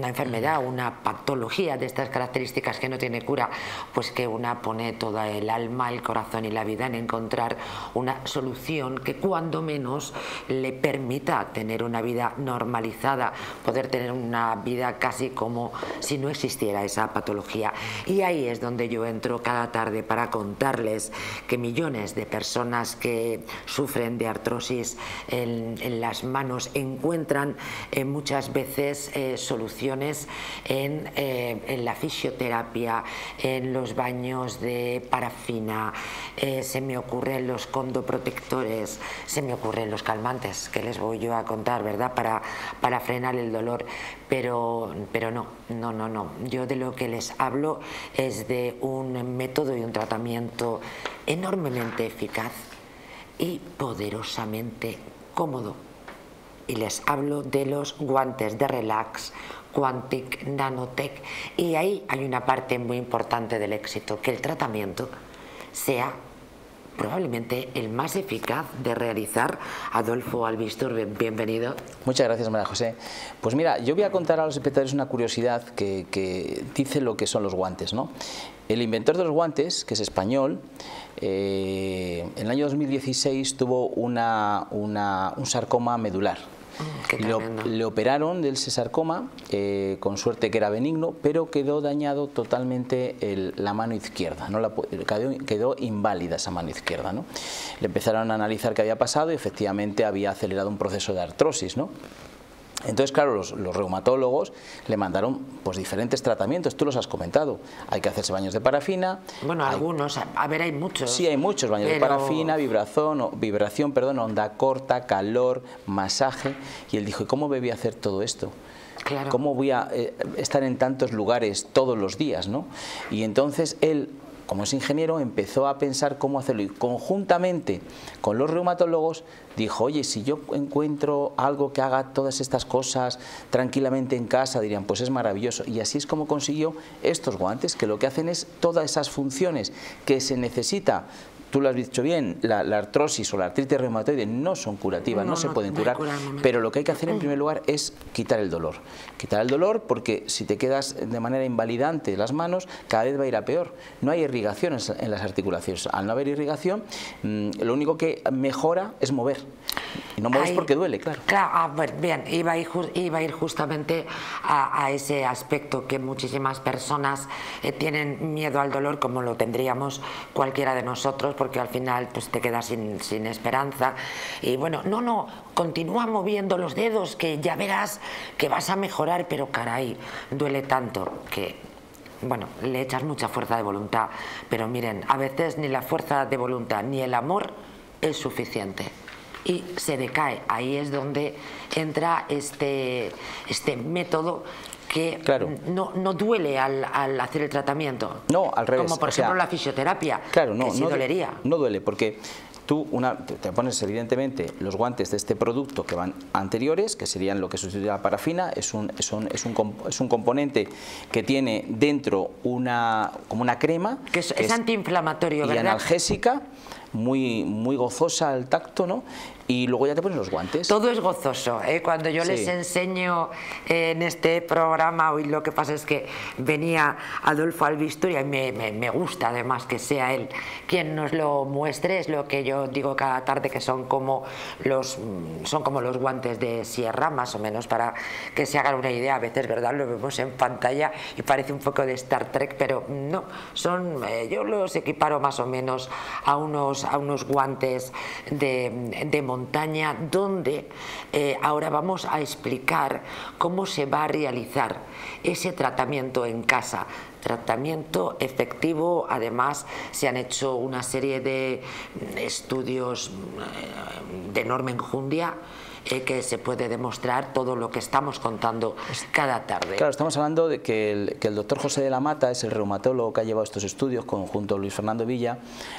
enfermedad, una patología de estas características que no tiene cura? Pues que una pone toda el alma, el corazón y la vida en encontrar una solución que cuando menos le permita tener una vida normalizada, poder tener una vida casi como si no existiera esa patología. Y ahí es donde yo entro cada tarde para contarles que millones de personas que sufren de artrosis en, las manos encuentran eh, muchas veces eh, soluciones en, eh, en, la fisioterapia, en los baños de parafina, se me ocurren los condoprotectores, se me ocurren los calmantes que les voy yo a contar, ¿verdad? Para, para frenar el dolor, pero, pero no, no, no, no. Yo de lo que les hablo es de un método y un tratamiento enormemente eficaz y poderosamente cómodo. Y les hablo de los guantes de relax Quantic Nanotech. Y ahí hay una parte muy importante del éxito, que el tratamiento sea probablemente el más eficaz de realizar. Adolfo Albistor, bienvenido. Muchas gracias, María José. Pues mira, yo voy a contar a los espectadores una curiosidad que dice lo que son los guantes. ¿no? El inventor de los guantes, que es español, eh, en el año 2016 tuvo una, un sarcoma medular. Mm, le, operaron del sarcoma, eh, con suerte que era benigno, pero quedó dañado totalmente la mano izquierda, ¿no? quedó, quedó, inválida esa mano izquierda. ¿no? Le empezaron a analizar qué había pasado y efectivamente había acelerado un proceso de artrosis. ¿no? Entonces, claro, los, reumatólogos le mandaron pues diferentes tratamientos, tú los has comentado. Hay que hacerse baños de parafina. Bueno, algunos, a ver, hay muchos. Sí, hay muchos baños de parafina, vibración, vibración, perdón, onda corta, calor, masaje. Y él dijo, ¿y cómo voy a hacer todo esto? Claro. ¿Cómo voy a eh, estar en tantos lugares todos los días? ¿no? Y entonces él como es ingeniero, empezó a pensar cómo hacerlo y conjuntamente con los reumatólogos dijo, oye, si yo encuentro algo que haga todas estas cosas tranquilamente en casa, dirían, pues es maravilloso. Y así es como consiguió estos guantes, que lo que hacen es todas esas funciones que se necesita tú lo has dicho bien, la, artrosis o la artritis reumatoide no son curativas, no, se pueden curar, pero lo que hay que hacer en primer lugar es quitar el dolor. Quitar el dolor porque si te quedas de manera invalidante las manos, cada vez va a ir a peor. No hay irrigación en las articulaciones. Al no haber irrigación, mm, lo único que mejora es mover. Y no mueves porque duele, claro. Claro, ah, bien, iba a ir, iba a ir justamente a, ese aspecto que muchísimas personas eh, tienen miedo al dolor como lo tendríamos cualquiera de nosotros porque al final pues, te quedas sin, sin esperanza. Y bueno, no, no, continúa moviendo los dedos que ya verás que vas a mejorar, pero caray, duele tanto que bueno, le echas mucha fuerza de voluntad, pero miren, a veces ni la fuerza de voluntad ni el amor es suficiente y se decae. Ahí es donde entra este, este método que no, no, duele al, al, hacer el tratamiento. No, al revés. Como por ejemplo la fisioterapia. Claro, no, no dolería. No duele, porque tú una, te pones evidentemente los guantes de este producto que van anteriores, que serían lo que sustituye la parafina, es un, es un, es un, es un componente que tiene dentro una, como una crema. Que es, es antiinflamatorio, y analgésica muy, muy gozosa al tacto, ¿no? Y luego ya te pones los guantes. Todo es gozoso. ¿eh? Cuando yo les enseño en este programa, hoy lo que pasa es que venía Adolfo Albisturia y me, me, gusta además que sea él quien nos lo muestre, es lo que yo digo cada tarde que son como los, son como los guantes de sierra, más o menos, para que se hagan una idea. A veces, ¿verdad? Lo vemos en pantalla y parece un poco de Star Trek, pero no, son, eh, yo los equiparo más o menos a unos, a unos guantes de, de montaña donde eh, ahora vamos a explicar cómo se va a realizar ese tratamiento en casa tratamiento efectivo. Además, se han hecho una serie de estudios eh, de enorme enjundia eh, que se puede demostrar todo lo que estamos contando cada tarde. Claro, estamos hablando de que el, doctor José de la Mata es el reumatólogo que ha llevado estos estudios junto a Luis Fernando Villa.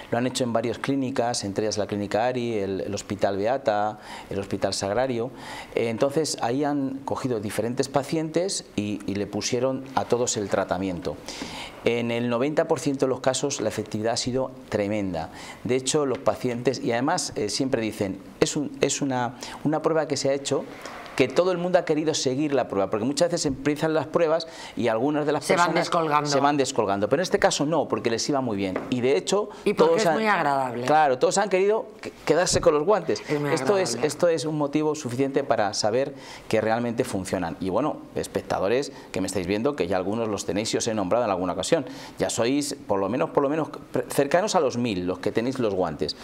Lo han hecho en varias clínicas, entre ellas la clínica Ari, el, Hospital Beata, el Hospital Sagrario. Eh, entonces ahí han cogido diferentes pacientes y, y le pusieron a todos el tratamiento. En el 90% de los casos la efectividad ha sido tremenda. De hecho, los pacientes, y además eh, siempre dicen, es, un, es una, una prueba que se ha hecho que todo el mundo ha querido seguir la prueba, porque muchas veces empiezan las pruebas y algunas de las se personas van descolgando. se van descolgando, pero en este caso no, porque les iba muy bien. Y de hecho, y todos es muy agradable. Claro, todos han querido quedarse con los guantes. esto es esto es un motivo suficiente para saber que realmente funcionan. Y bueno, espectadores que me estáis viendo, que ya algunos los tenéis y os he nombrado en alguna ocasión, ya sois por lo menos por lo menos cercanos a los mil los que tenéis los guantes.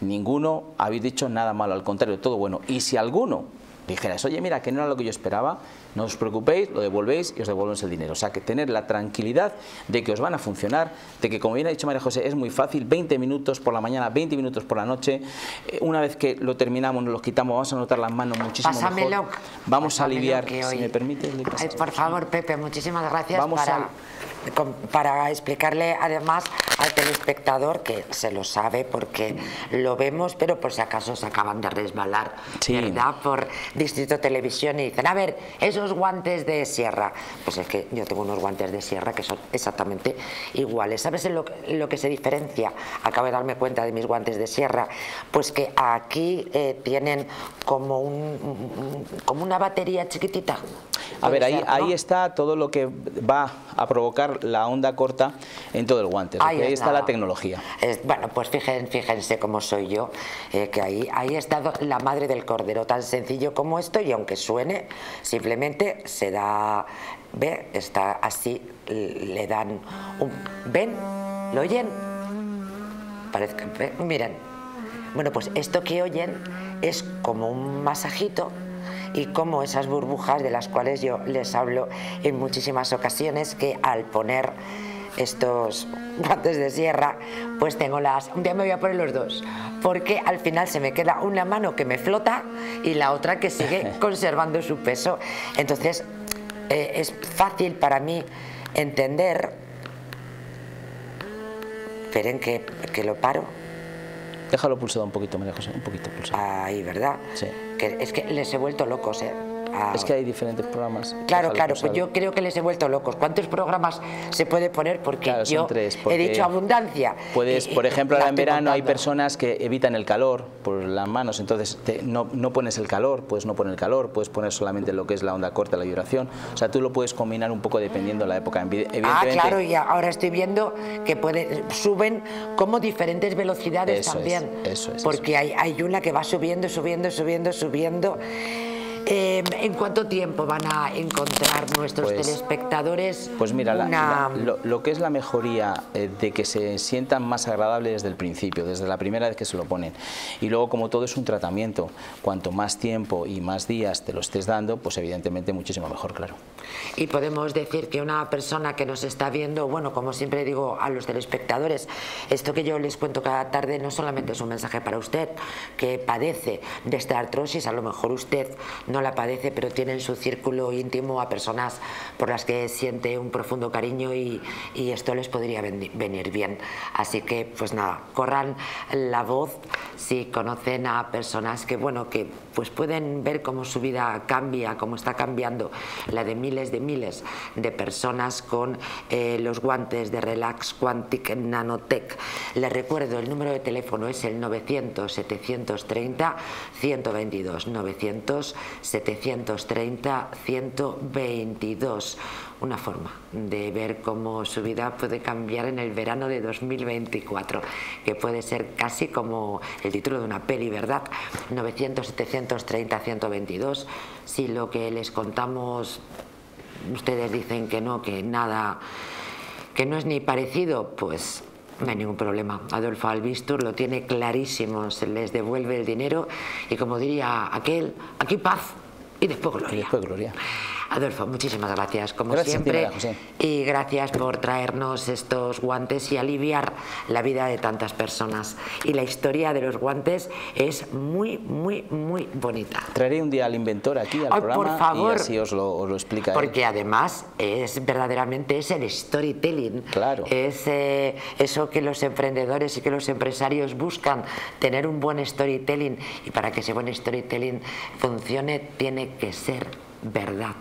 Ninguno habéis dicho nada malo, al contrario, todo bueno. Y si alguno dijeras, oye, mira, que no era lo que yo esperaba, no os preocupéis, lo devolvéis y os devolvemos el dinero. O sea, que tener la tranquilidad de que os van a funcionar, de que, como bien ha dicho María José, es muy fácil, 20 minutos por la mañana, 20 minutos por la noche. Eh, una vez que lo terminamos, nos los quitamos, vamos a notar las manos muchísimo Pásamelo. mejor. Vamos a aliviar, si me permite. por favor, Pepe, muchísimas gracias vamos para para explicarle además al telespectador que se lo sabe porque lo vemos, pero por si acaso se acaban de resbalar, ¿verdad? Por Distrito Televisión y dicen, a ver, esos guantes de sierra. Pues es que yo tengo unos guantes de sierra que son exactamente iguales. ¿Sabes lo, lo que se diferencia? Acabo de darme cuenta de mis guantes de sierra. Pues que aquí eh, tienen como, un, como una batería chiquitita. A ver, ahí, ahí está todo lo que va a provocar la onda corta en todo el guante. Ahí, está. la tecnología. bueno, pues fíjense, fíjense cómo soy yo, eh, que ahí, ahí está la madre del cordero, tan sencillo como esto y aunque suene, simplemente se da, ve, está así, le dan un, ven, ¿lo oyen? Parece que, miren, bueno, pues esto que oyen es como un masajito y como esas burbujas de las cuales yo les hablo en muchísimas ocasiones que al poner estos guantes de sierra, pues tengo las... Un día me voy a poner los dos, porque al final se me queda una mano que me flota y la otra que sigue conservando su peso. Entonces, eh, es fácil para mí entender Esperen que, que lo paro. Déjalo pulsado un poquito, María José, un poquito pulsado. Ahí, ¿verdad? Sí. Es que les he vuelto locos, ¿eh? Ah, es que hay diferentes programas. Claro, claro, pues yo creo que les he vuelto locos. ¿Cuántos programas se puede poner? Porque yo he dicho abundancia. Puedes, por ejemplo, ahora en verano hay personas que evitan el calor por las manos, entonces no, no, pones el calor, puedes no poner el calor, puedes poner solamente lo que es la onda corta, la vibración. O sea, tú lo puedes combinar un poco dependiendo de la época. Ah, claro, y ahora estoy viendo que puede, suben como diferentes velocidades también. eso es. Porque Hay, hay una que va subiendo, subiendo, subiendo, subiendo. Em, ¿En cuánto tiempo van a encontrar nuestros pues, telespectadores? Pues mira, lo, que es la mejoría eh, de que se sientan más agradables desde el principio, desde la primera vez que se lo ponen. Y luego, como todo es un tratamiento, cuanto más tiempo y más días te lo estés dando, pues evidentemente muchísimo mejor, claro. Y podemos decir que una persona que nos está viendo, bueno, como siempre digo a los telespectadores, esto que yo les cuento cada tarde no solamente es un mensaje para usted que padece de esta artrosis, a lo mejor usted no la padece, pero tiene en su círculo íntimo a personas por las que siente un profundo cariño y, esto les podría venir bien. Así que, pues nada, corran la voz si conocen a personas que, bueno, que pues pueden ver cómo su vida cambia, cómo está cambiando la de miles de miles de personas con eh, los guantes de Relax Quantic Nanotech. Les recuerdo, el número de teléfono es el 900 730 122 900 730 122 una forma de ver cómo su vida puede cambiar en el verano de 2024, que puede ser casi como el título de una peli, ¿verdad? 900, 730, 122. Si lo que les contamos, ustedes dicen que no, que nada, que no es ni parecido, pues no hay ningún problema. Adolfo Albistur lo tiene clarísimo, se les devuelve el dinero y como diría aquel, aquí paz y después gloria. Después gloria. Adolfo, muchísimas gracias, como siempre. y gracias por traernos estos guantes y aliviar la vida de tantas personas. Y la historia de los guantes es muy, muy, muy bonita. Traeré un día al inventor aquí al programa por favor, y así os lo, os lo explica. Porque además es verdaderamente es el storytelling. Claro. Es eh, eso que los emprendedores y que los empresarios buscan, tener un buen storytelling. Y para que ese buen storytelling funcione tiene que ser verdad.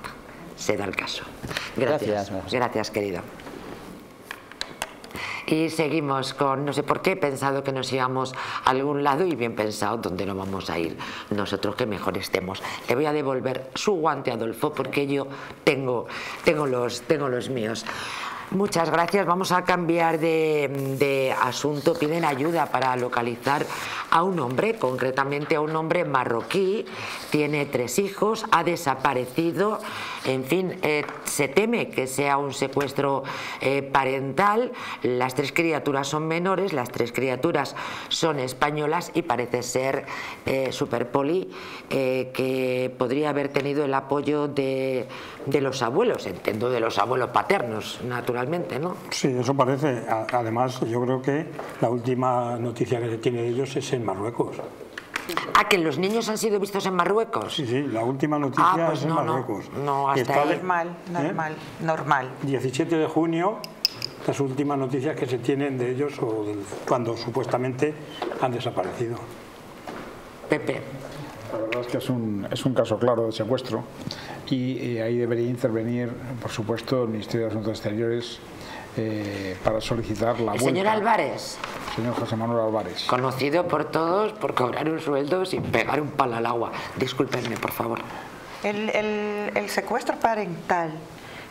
Se da el caso. Gracias. Gracias, querido. Y seguimos con, no sé por qué, he pensado que nos íbamos a algún lado y bien pensado dónde no vamos a ir. Nosotros que mejor estemos. Le voy a devolver su guante a Adolfo porque yo tengo, tengo, los, tengo los míos. Muchas gracias. Vamos a cambiar de, asunto. Piden ayuda para localizar a un hombre, concretamente a un hombre marroquí. Tiene tres hijos, ha desaparecido. En fin, eh, se teme que sea un secuestro eh, parental. Las tres criaturas son menores, las tres criaturas son españolas y parece ser eh, Superpoli que podría haber tenido el apoyo de, de los abuelos, entiendo de los abuelos paternos, naturalmente ¿no? Sí, eso parece. Además, yo creo que la última noticia que se tiene de ellos es en Marruecos. Ah, que los niños han sido vistos en Marruecos. Sí, sí, la última noticia ah, pues es en Marruecos. No, hasta ahí. Normal, normal, normal. 17 de junio, las últimas noticias que se tienen de ellos o cuando supuestamente han desaparecido. Pepe. La verdad es que es un, es un caso claro de secuestro y ahí debería intervenir, por supuesto, el Ministerio de Asuntos Exteriores eh, para solicitar la ¿El señor Álvarez? Señor José Manuel Álvarez. Conocido por todos por cobrar un sueldo sin pegar un palo al agua. Discúlpenme, por favor. El, el, secuestro parental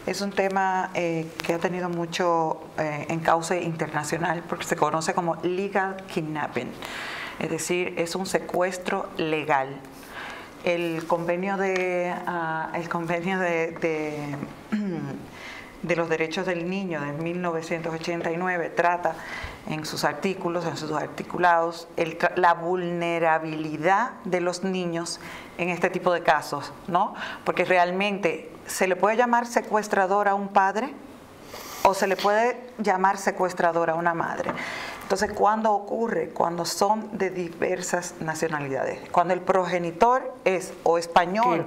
es un tema eh, que ha tenido mucho eh, en cauce internacional porque se conoce como legal kidnapping. Es decir, es un secuestro legal el convenio de, ah, el convenio de, de, los derechos del niño de 1989 trata en sus artículos, en sus articulados, la vulnerabilidad de los niños en este tipo de casos, ¿no? Porque realmente se le puede llamar secuestrador a un padre o se le puede llamar secuestrador a una madre. Entonces, ¿cuándo ocurre? Cuando son de diversas nacionalidades. Cuando el progenitor es o español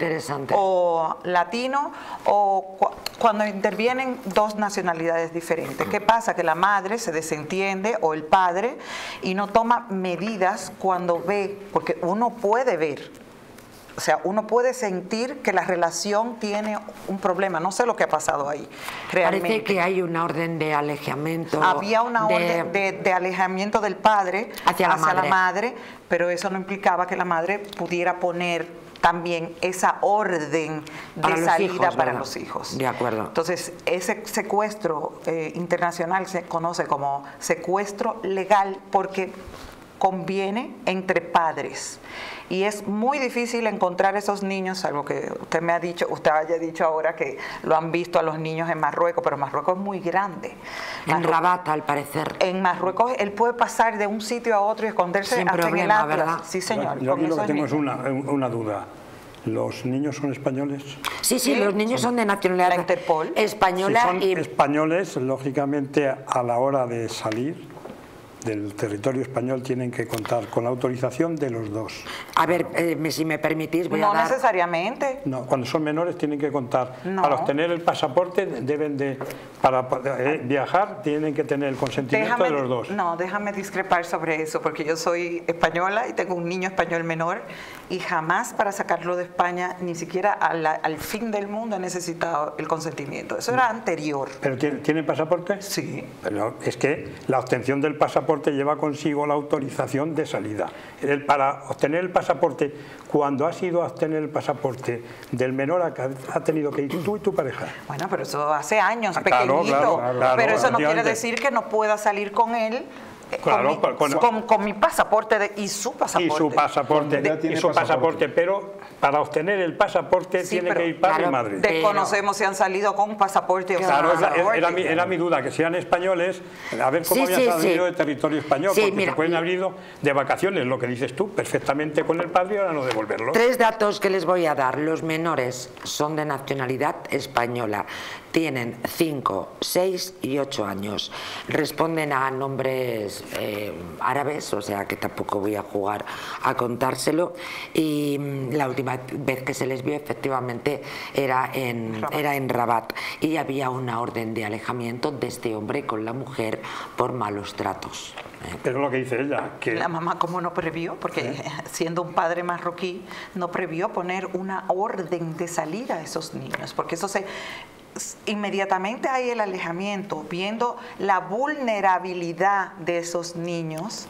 o latino o cuando intervienen dos nacionalidades diferentes. ¿Qué pasa? Que la madre se desentiende o el padre y no toma medidas cuando ve, porque uno puede ver o sea, uno puede sentir que la relación tiene un problema. No sé lo que ha pasado ahí. Realmente. Parece que hay una orden de alejamiento. Había una orden de, alejamiento del padre hacia, la, madre. pero eso no implicaba que la madre pudiera poner también esa orden de salida para los hijos. De acuerdo. Entonces, ese secuestro eh, internacional se conoce como secuestro legal porque conviene entre padres y es muy difícil encontrar esos niños, algo que usted me ha dicho, usted haya dicho ahora que lo han visto a los niños en Marruecos, pero Marruecos es muy grande. en Rabat, al parecer. En Marruecos él puede pasar de un sitio a otro y esconderse Sin hasta problema, en el Atlas. ¿verdad? Sí, señor. Yo aquí lo que tengo es una, una duda. ¿Los niños son españoles? Sí, sí, los niños son de nacionalidad Interpol. española. Si son españoles, lógicamente, a la hora de salir, del territorio español tienen que contar con la autorización de los dos. A ver, eh, si me permitís, voy no a dar... necesariamente. No, cuando son menores tienen que contar. Para obtener el pasaporte deben de... Para eh, viajar tienen que tener el consentimiento de los dos. No, déjame discrepar sobre eso, porque yo soy española y tengo un niño español menor y jamás para sacarlo de España, ni siquiera al, fin del mundo he necesitado el consentimiento. Eso era anterior. ¿Pero tienen pasaporte? Sí. Pero es que la obtención del pasaporte lleva consigo la autorización de salida. El, para obtener el pasaporte, cuando has ido a obtener el pasaporte del menor, ha tenido que ir tú y tu pareja. Bueno, pero eso hace años, ah, pequeñito. pero eso no quiere decir que no pueda salir con él Claro, con, mi, pasaporte y su pasaporte. Y su pasaporte, y su pasaporte, pero para obtener el pasaporte tiene que ir padre y madre. Desconocemos si han salido con pasaporte o Claro, era, mi, era, mi, duda, que sean españoles, a ver cómo habían salido del territorio español, porque se pueden haber ido de vacaciones, lo que dices tú, perfectamente con el padre y ahora no devolverlo. Tres datos que les voy a dar. Los menores son de nacionalidad española tienen 5, 6 y 8 años. Responden a nombres eh, árabes, o sea que tampoco voy a jugar a contárselo. Y mm, la última vez que se les vio efectivamente era en, era en Rabat. Y había una orden de alejamiento de este hombre con la mujer por malos tratos. ¿eh? Pero lo que dice ella, que... La mamá como no previó, porque siendo un padre marroquí, no previó poner una orden de salida a esos niños, porque eso se inmediatamente hay el alejamiento, viendo la vulnerabilidad de esos niños,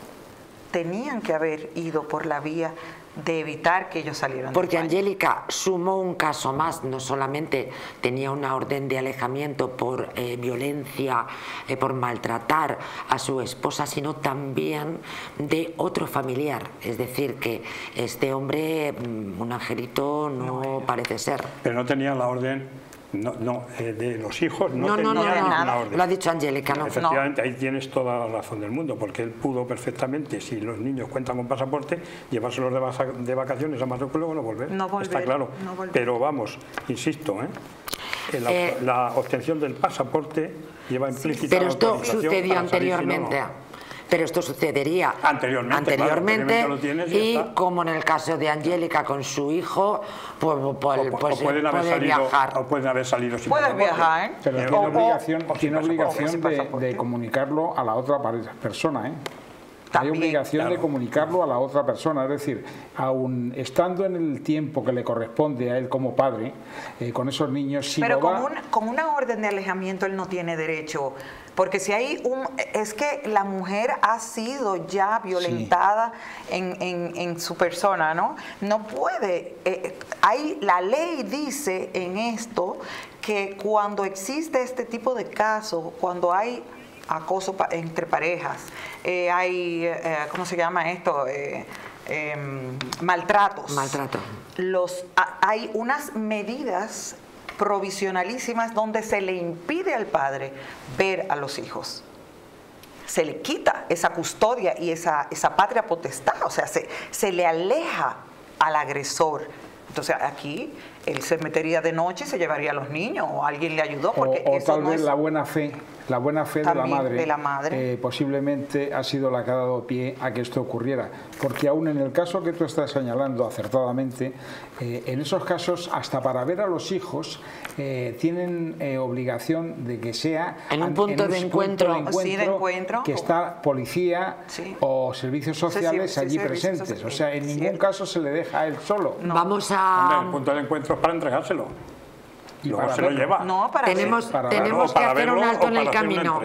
tenían que haber ido por la vía de evitar que ellos salieran. Porque Angélica sumó un caso más, no solamente tenía una orden de alejamiento por eh, violencia, eh, por maltratar a su esposa, sino también de otro familiar. Es decir, que este hombre, mm, un angelito, no parece ser. Pero no tenía la orden no, no eh, de los hijos no, no tenía no, ninguna orden. Lo ha dicho Angélica, no. Efectivamente, ahí tienes toda la razón del mundo, porque él pudo perfectamente, si los niños cuentan con pasaporte, llevárselos de, vacaciones a Marruecos y luego no volver. No volver Está claro. Pero vamos, insisto, ¿eh? eh la, obtención del pasaporte lleva implícita Pero esto sucedió anteriormente. Pero esto sucedería anteriormente, anteriormente y como en el caso de Angélica con su hijo, pues, pues, pues pueden haber puede salido, viajar. O pueden haber salido sin Puedes viajar, ¿eh? Pero tiene obligación, tiene obligación de, de, comunicarlo a la otra persona, ¿eh? Hay obligación de comunicarlo a la otra persona, es decir, aun estando en el tiempo que le corresponde a él como padre, eh, con esos niños, si Pero con, una, con una orden de alejamiento él no tiene derecho, porque si hay un... Es que la mujer ha sido ya violentada en, su persona, ¿no? No puede... Eh, hay, la ley dice en esto que cuando existe este tipo de casos, cuando hay acoso entre parejas, eh, hay, eh, ¿cómo se llama esto? Eh, em, maltratos. Maltrato. Los, hay unas medidas provisionalísimas donde se le impide al padre ver a los hijos. Se le quita esa custodia y esa, esa patria potestad, o sea, se, se le aleja al agresor. Entonces aquí él se metería de noche y se llevaría a los niños o alguien le ayudó. Porque o, tal vez la buena fe, la buena fe de la madre, de la madre. Eh, posiblemente ha sido la que ha dado pie a que esto ocurriera. Porque aún en el caso que tú estás señalando acertadamente, eh, en esos casos hasta para ver a los hijos eh, tienen obligación de que sea en un punto, de, encuentro, encuentro, que está policía o servicios sociales allí presentes. O sea, en ningún caso se le deja a él solo. Vamos a... el punto de encuentro es para entregárselo y luego se lo lleva. No, para tenemos tenemos que hacer un alto en el camino.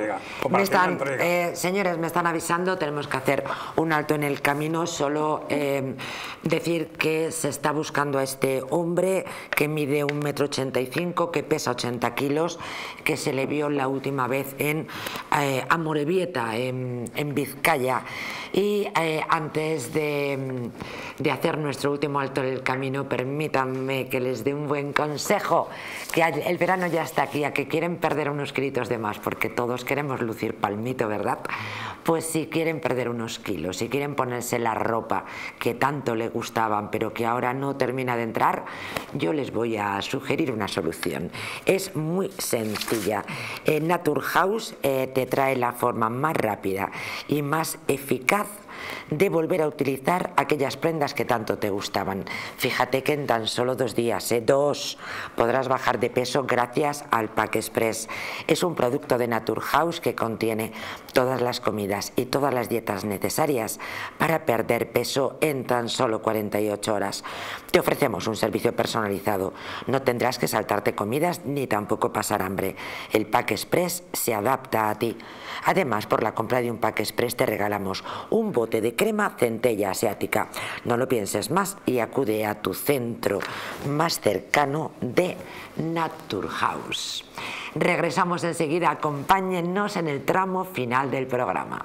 me están, eh, señores, me están avisando, tenemos que hacer un alto en el camino. Solo eh, decir que se está buscando a este hombre que mide un metro ochenta y cinco, que pesa 80 kilos, que se le vio la última vez en eh, Amorebieta, en, en Vizcaya. Y eh, antes de, de, hacer nuestro último alto en el camino, permítanme que les dé un buen consejo, que el verano ya está aquí, a que quieren perder unos kilitos de más, porque todos queremos lucir palmito, ¿verdad? Pues si quieren perder unos kilos, si quieren ponerse la ropa que tanto le gustaban, pero que ahora no termina de entrar, yo les voy a sugerir una solución. Es muy sencilla. Eh, te trae la forma más rápida y más eficaz de volver a utilizar aquellas prendas que tanto te gustaban. Fíjate que en tan solo dos días, ¿eh? dos, podrás bajar de peso gracias al Pack Express. Es un producto de Naturhaus que contiene todas las comidas y todas las dietas necesarias para perder peso en tan solo 48 horas. Te ofrecemos un servicio personalizado. No tendrás que saltarte comidas ni tampoco pasar hambre. El Pack Express se adapta a ti. Además, por la compra de un Pack Express te regalamos un bote de crema centella asiática. No lo pienses más y acude a tu centro más cercano de Naturhaus. Regresamos enseguida, acompáñennos en el tramo final del programa.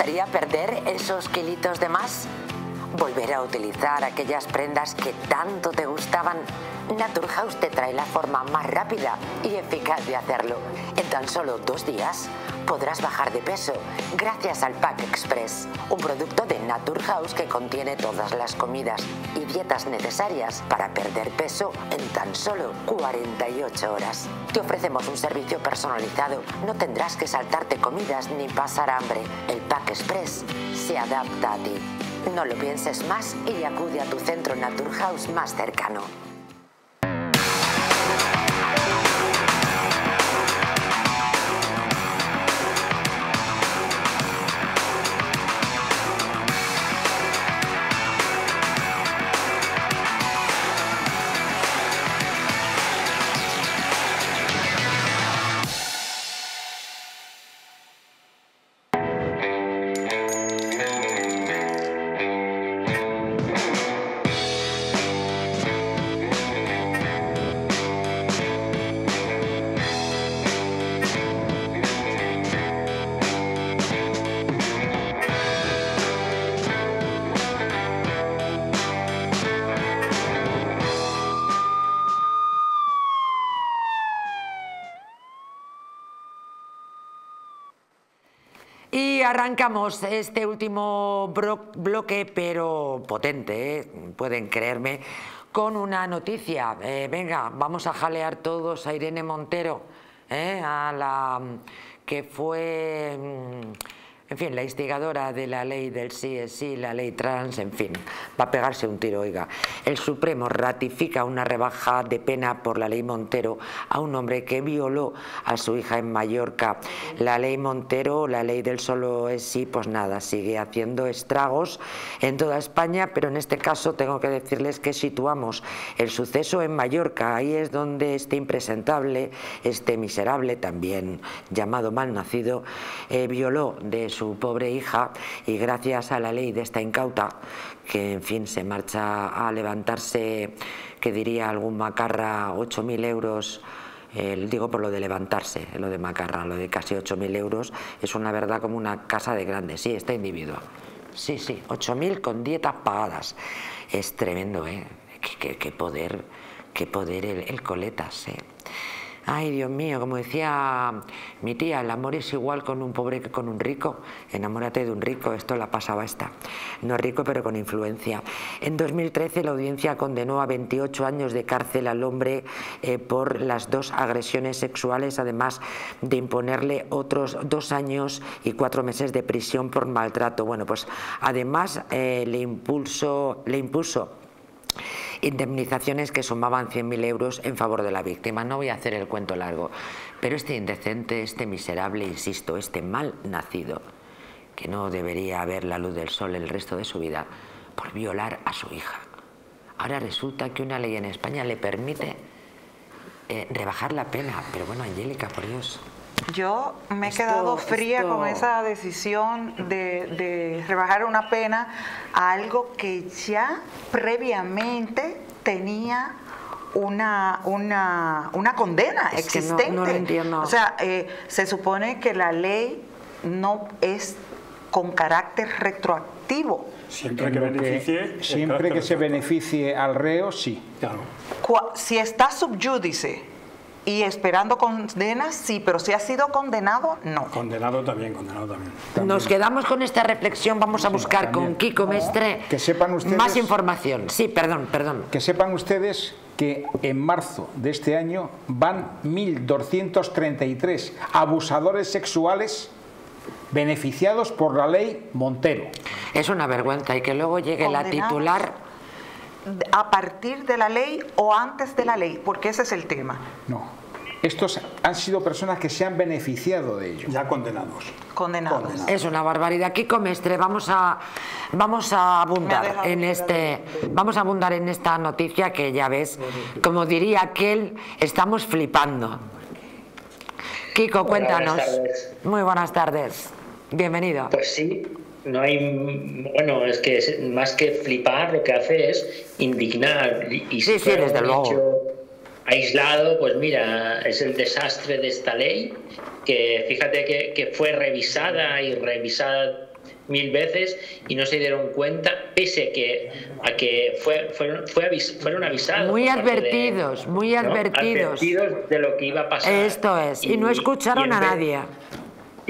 ¿Te gustaría perder esos kilitos de más? ¿Volver a utilizar aquellas prendas que tanto te gustaban? Naturhaus te trae la forma más rápida y eficaz de hacerlo. En tan solo dos días podrás bajar de peso gracias al Pack Express, un producto de Naturhaus que contiene todas las comidas y dietas necesarias para perder peso en tan solo 48 horas. Te ofrecemos un servicio personalizado, no tendrás que saltarte comidas ni pasar hambre. El Pack Express se adapta a ti. No lo pienses más y acude a tu centro Naturhaus más cercano. Arrancamos este último bloque, pero potente, ¿eh? pueden creerme, con una noticia. Eh, venga, vamos a jalear todos a Irene Montero, ¿eh? a la que fue mm, En fin, la instigadora de la ley del sí es sí, la ley trans, en fin, va a pegarse un tiro, oiga. El Supremo ratifica una rebaja de pena por la ley Montero a un hombre que violó a su hija en Mallorca. La ley Montero, la ley del solo es sí, pues nada, sigue haciendo estragos en toda España, pero en este caso tengo que decirles que situamos el suceso en Mallorca. Ahí es donde este impresentable, este miserable, también llamado malnacido, eh, violó de su su pobre hija y gracias a la ley de esta incauta, que en fin se marcha a levantarse, que diría algún macarra, 8.000 euros, digo por lo de levantarse, lo de macarra, lo de casi 8.000 euros, es una verdad como una casa de grande, sí, este individuo. Sí, sí, 8.000 con dietas pagadas. Es tremendo, ¿eh? Qué, poder, qué poder el, el coletas, ¿eh? Ay, Dios mío, como decía mi tía, el amor es igual con un pobre que con un rico. Enamórate de un rico, esto la pasaba esta. No rico, pero con influencia. En 2013 la audiencia condenó a 28 años de cárcel al hombre eh, por las dos agresiones sexuales, además de imponerle otros dos años y cuatro meses de prisión por maltrato. Bueno, pues además eh, le, impulso, le impuso indemnizaciones que sumaban 100.000 euros en favor de la víctima. No voy a hacer el cuento largo, pero este indecente, este miserable, insisto, este mal nacido, que no debería ver la luz del sol el resto de su vida, por violar a su hija. Ahora resulta que una ley en España le permite eh, rebajar la pena. Pero bueno, Angélica, por Dios. Yo me he quedado fría con esa decisión de, rebajar una pena a algo que ya previamente tenía una, una, una condena existente. no, entiendo. O sea, eh, se supone que la ley no es con carácter retroactivo. Siempre que, beneficie, siempre que se beneficie al reo, sí. Claro. Si está subyúdice y esperando condena, sí, pero si ha sido condenado, no. Condenado también, condenado también. Nos quedamos con esta reflexión, vamos a buscar con Kiko Mestre que sepan ustedes, más información. Sí, perdón, perdón. Que sepan ustedes que en marzo de este año van 1.233 abusadores sexuales beneficiados por la ley Montero. Es una vergüenza y que luego llegue la titular a partir de la ley o antes de la ley, porque ese es el tema. No. Estos han sido personas que se han beneficiado de ello. Ya condenados. Condenados. Es una barbaridad. Kiko Mestre, vamos a vamos a abundar en este vamos a abundar en esta noticia que ya ves, como diría aquel, estamos flipando. Kiko, cuéntanos. Muy buenas tardes. Bienvenido. Pues sí, no hay bueno es que más que flipar lo que hace es indignar. Y si sí, desde luego. aislado pues mira es el desastre de esta ley que fíjate que, fue revisada y revisada mil veces y no se dieron cuenta pese que, a que fue, fueron, fueron avisados muy advertidos muy advertidos. Advertidos de lo que iba a pasar. Esto es y, no escucharon a nadie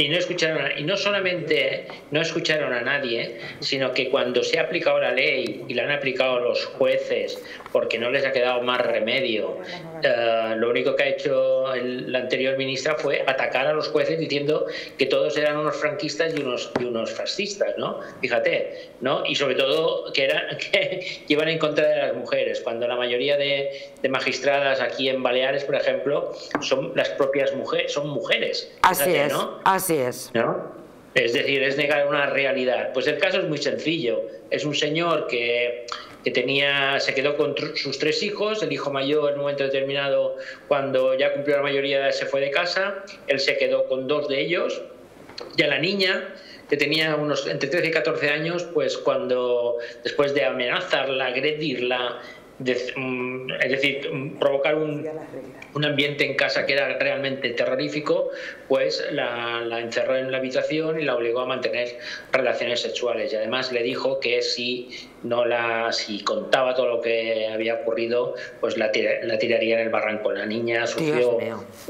y no escucharon y no solamente no escucharon a nadie sino que cuando se ha aplicado la ley y la han aplicado los jueces porque no les ha quedado más remedio eh, lo único que ha hecho la anterior ministra fue atacar a los jueces diciendo que todos eran unos franquistas y unos y unos fascistas no fíjate no y sobre todo que era que iban en contra de las mujeres cuando la mayoría de, de magistradas aquí en Baleares por ejemplo son las propias mujeres son mujeres así es ¿no? así es. ¿No? Es decir, es negar una realidad. Pues el caso es muy sencillo. Es un señor que, que tenía, se quedó con sus tres hijos, el hijo mayor en un momento determinado, cuando ya cumplió la mayoría, se fue de casa, él se quedó con dos de ellos, ya la niña, que tenía unos entre 13 y 14 años, pues cuando después de amenazarla, agredirla, Mm, es decir, provocar un, un, ambiente en casa que era realmente terrorífico, pues la, la, encerró en la habitación y la obligó a mantener relaciones sexuales. Y además le dijo que si no la, si contaba todo lo que había ocurrido, pues la, la tiraría en el barranco. La niña sufrió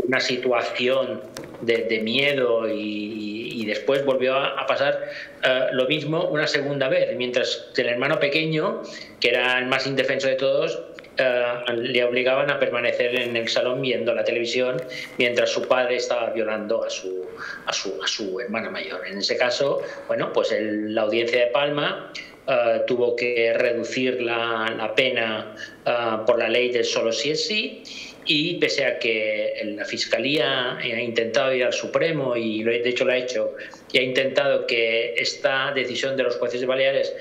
una situación de, de miedo y, y, después volvió a, pasar eh, lo mismo una segunda vez, mientras el hermano pequeño, que era el más indefenso de todos, eh, le obligaban a permanecer en el salón viendo la televisión mientras su padre estaba violando a su, a su, a su hermana mayor. En ese caso, bueno, pues la audiencia de Palma eh, tuvo que reducir la, la pena por la ley del solo si es sí y pese a que la Fiscalía ha intentado ir al Supremo y de hecho lo ha hecho y ha intentado que esta decisión de los jueces de Baleares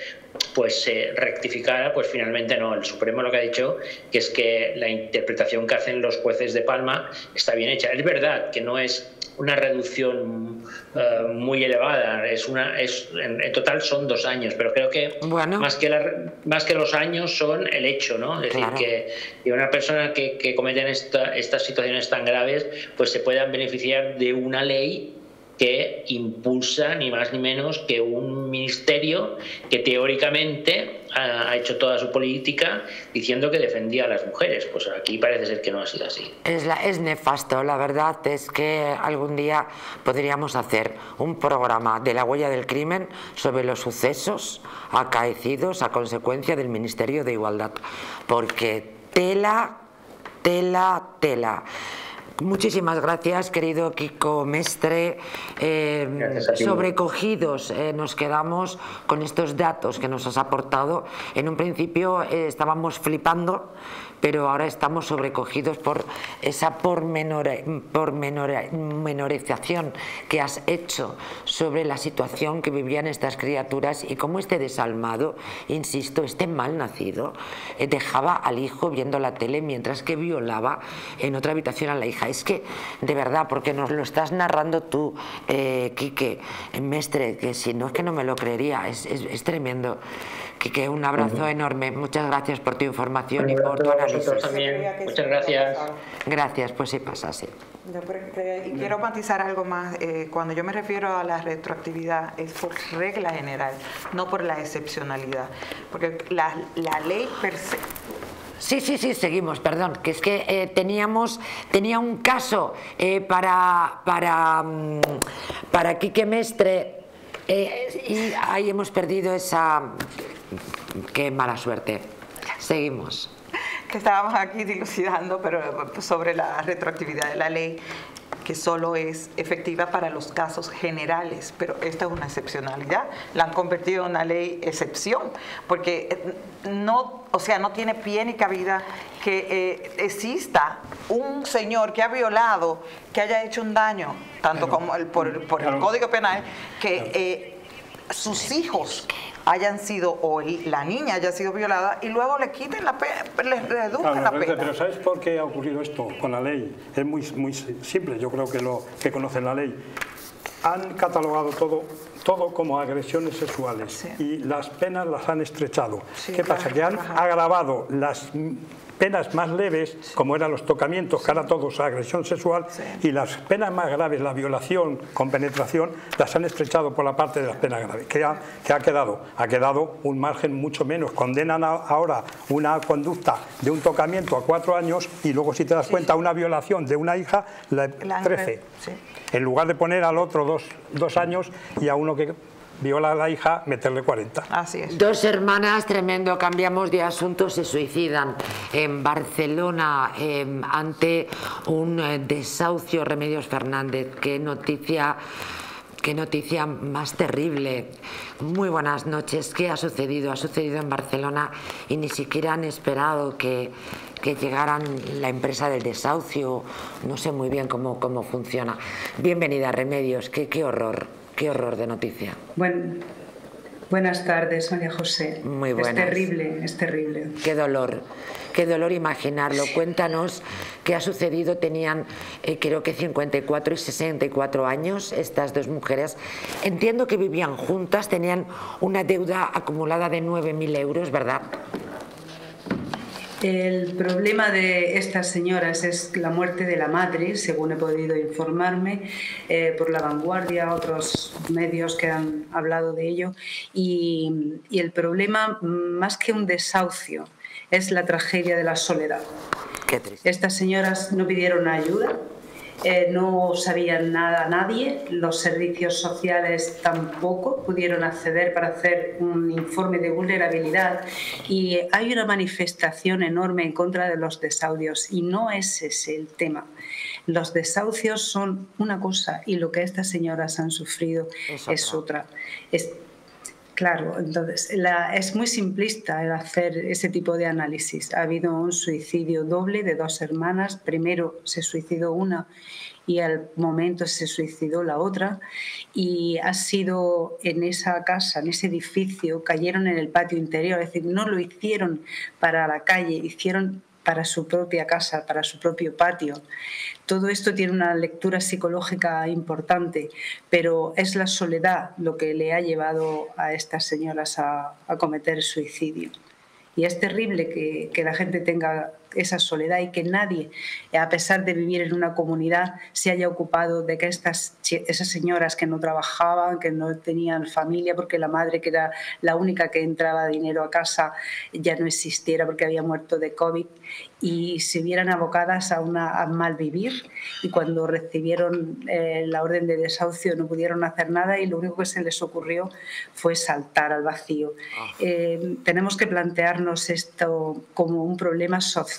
pues se rectificara, pues finalmente no. El Supremo lo que ha dicho que es que la interpretación que hacen los jueces de Palma está bien hecha. Es verdad que no es una reducción eh, muy elevada. Es una, es, en, total son dos años, pero creo que más, que más que los años son el hecho, ¿no? Es decir, que, una persona que, que cometen esta, estas situaciones tan graves, pues se puedan beneficiar de una ley que impulsa ni más ni menos que un ministerio que teóricamente ha hecho toda su política diciendo que defendía a las mujeres. Pues aquí parece ser que no ha sido así. Es, la, es nefasto, la verdad es que algún día podríamos hacer un programa de la huella del crimen sobre los sucesos acaecidos a consecuencia del Ministerio de Igualdad, porque tela, tela, tela. Muchísimas gracias, querido Kiko Mestre. Eh, sobrecogidos eh, nos quedamos con estos datos que nos has aportado. En un principio eh, estábamos flipando pero ahora estamos sobrecogidos por esa pormenorización que has hecho sobre la situación que vivían estas criaturas y cómo este desalmado, insisto, este mal nacido, eh, dejaba al hijo viendo la tele mientras que violaba en otra habitación a la hija. Es que, de verdad, porque nos lo estás narrando tú, eh, Quique, Mestre, que si no es que no me lo creería, es tremendo. Que un abrazo enorme. Muchas gracias por tu información y por tu análisis. También. Muchas gracias. Gracias, pues sí pasa, sí. Y quiero matizar algo más. Eh, cuando yo me refiero a la retroactividad, es por regla general, no por la excepcionalidad. Porque la, la ley per se. Sí, sí, sí, seguimos, perdón, que es que eh, teníamos, tenía un caso eh, para, para, mm, para Quique Mestre y ahí hemos perdido esa Qué mala suerte. Seguimos. Que estábamos aquí dilucidando pero sobre la retroactividad de la ley que solo es efectiva para los casos generales, pero esta es una excepcionalidad. La han convertido en una ley excepción, porque eh, no, o sea, no tiene pie ni cabida que eh, exista un señor que ha violado, que haya hecho un daño, tanto como el, por, el Código Penal, que eh, sus hijos hayan sido o la niña haya sido violada y luego le quiten la pena, le reduzcan la pena. Pero ¿sabes por qué ha ocurrido esto con la ley? Es muy, muy simple, yo creo que lo que conocen la ley. Han catalogado todo, todo como agresiones sexuales y las penas las han estrechado. ¿Qué pasa? Que han agravado las penas más leves, como eran los tocamientos, que ahora todos agresión sexual, y las penas más graves, la violación con penetración, las han estrechado por la parte de las penas graves. ¿Qué ha, ha quedado? Ha quedado un margen mucho menos. Condenan ahora una conducta de un tocamiento a cuatro años y luego, si te das cuenta, una violación de una hija, la 13. En lugar de poner al otro dos, dos años y a uno que viola a la hija, meterle 40. Así es. Dos hermanas, tremendo, cambiamos de asunto, se suicidan en Barcelona em, ante un eh, desahucio Remedios Fernández. Qué noticia... Qué noticia más terrible. Muy buenas noches. ¿Qué ha sucedido? Ha sucedido en Barcelona y ni siquiera han esperado que, que llegaran la empresa del desahucio. No sé muy bien cómo, cómo funciona. Bienvenida, Remedios. Qué, qué horror. Qué horror de noticia. Bueno, buenas tardes, María José. Muy buenas. Es terrible, es terrible. Qué dolor, qué dolor imaginarlo. Cuéntanos qué ha sucedido. Tenían, eh, creo que 54 y 64 años estas dos mujeres. Entiendo que vivían juntas, tenían una deuda acumulada de 9.000 euros, ¿verdad? El problema de estas señoras es la muerte de la madre, según he podido informarme eh, por la vanguardia, otros medios que han hablado de ello, y, el problema, más que un desahucio, es la tragedia de la soledad. Estas señoras no pidieron ayuda, eh, no sabían nada nadie, los servicios sociales tampoco pudieron acceder para hacer un informe de vulnerabilidad y hay una manifestación enorme en contra de los desahucios y no es ese el tema. Los desahucios son una cosa y lo que estas señoras han sufrido es otra. Claro, entonces es muy simplista el hacer ese tipo de análisis. Ha habido un suicidio doble de dos hermanas. Primero se suicidó una y al momento se suicidó la otra. Y ha sido en esa casa, en ese edificio, cayeron en el patio interior. Es decir, no lo hicieron para la calle, hicieron para su propia casa, para su propio patio. Todo esto tiene una lectura psicológica importante, pero es la soledad lo que le ha llevado a estas señoras a, cometer suicidio. Y es terrible que, la gente tenga esa soledad y que nadie, a pesar de vivir en una comunidad, se haya ocupado de que estas, esas señoras que no trabajaban, que no tenían familia, porque la madre, que era la única que entraba dinero a casa, ya no existiera porque había muerto de COVID, y se vieran abocadas a, una, a mal vivir. Y cuando recibieron eh, la orden de desahucio no pudieron hacer nada y lo único que se les ocurrió fue saltar al vacío. Ah. Eh, tenemos que plantearnos esto como un problema social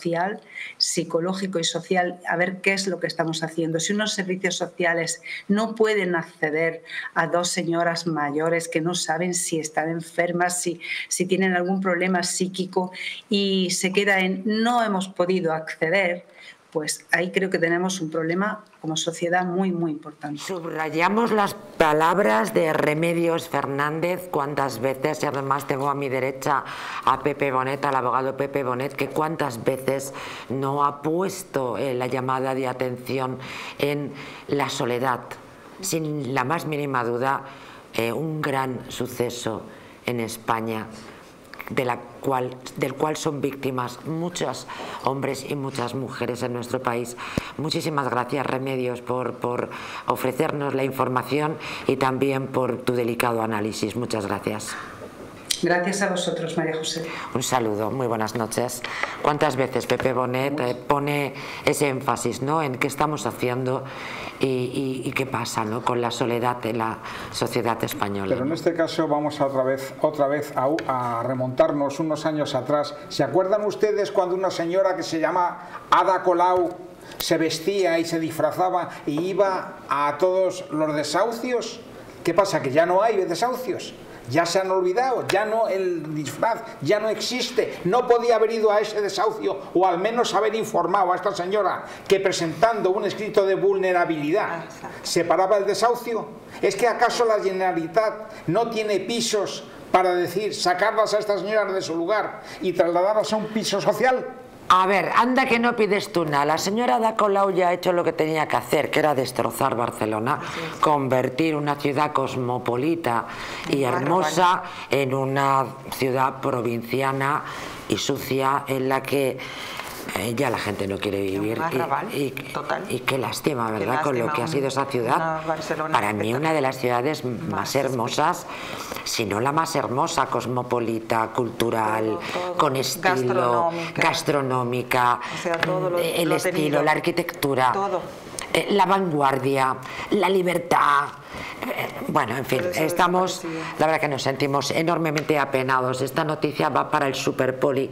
psicológico y social, a ver qué es lo que estamos haciendo. Si unos servicios sociales no pueden acceder a dos señoras mayores que no saben si están enfermas, si, si tienen algún problema psíquico y se queda en no hemos podido acceder, pues ahí creo que tenemos un problema como sociedad muy, muy importante. Subrayamos las palabras de Remedios Fernández cuántas veces, y además tengo a mi derecha a Pepe Bonet, al abogado Pepe Bonet, que cuántas veces no ha puesto eh, la llamada de atención en la soledad. Sin la más mínima duda, eh, un gran suceso en España de la cual, del cual son víctimas muchos hombres y muchas mujeres en nuestro país. Muchísimas gracias, Remedios, por, por ofrecernos la información y también por tu delicado análisis. Muchas gracias. Gracias a vosotros, María José. Un saludo, muy buenas noches. ¿Cuántas veces Pepe Bonet eh, pone ese énfasis ¿no? en qué estamos haciendo y, qué pasa ¿no? con la soledad de la sociedad española? Pero en este caso vamos otra vez, otra vez a, a remontarnos unos años atrás. ¿Se acuerdan ustedes cuando una señora que se llama Ada Colau se vestía y se disfrazaba y iba a todos los desahucios? ¿Qué pasa? ¿Que ya no hay desahucios? Ya se han olvidado, ya no el disfraz, ya no existe, no podía haber ido a ese desahucio o al menos haber informado a esta señora que presentando un escrito de vulnerabilidad separaba el desahucio. ¿Es que acaso la Generalitat no tiene pisos para decir sacarlas a estas señoras de su lugar y trasladarlas a un piso social? A ver, anda que no pides tú nada. La señora Da Colau ya ha hecho lo que tenía que hacer, que era destrozar Barcelona, convertir una ciudad cosmopolita y hermosa en una ciudad provinciana y sucia en la que eh, ya la gente no quiere vivir. Y, y, qué lástima, ¿verdad? Con lo que ha sido esa ciudad. Para mí una de las ciudades más hermosas, si no la más hermosa, cosmopolita, cultural, con estilo, gastronómica, el estilo, la arquitectura. Eh, la vanguardia, la libertad. Eh, bueno, en fin, estamos, la verdad que nos sentimos enormemente apenados. Esta noticia va para el Superpoli.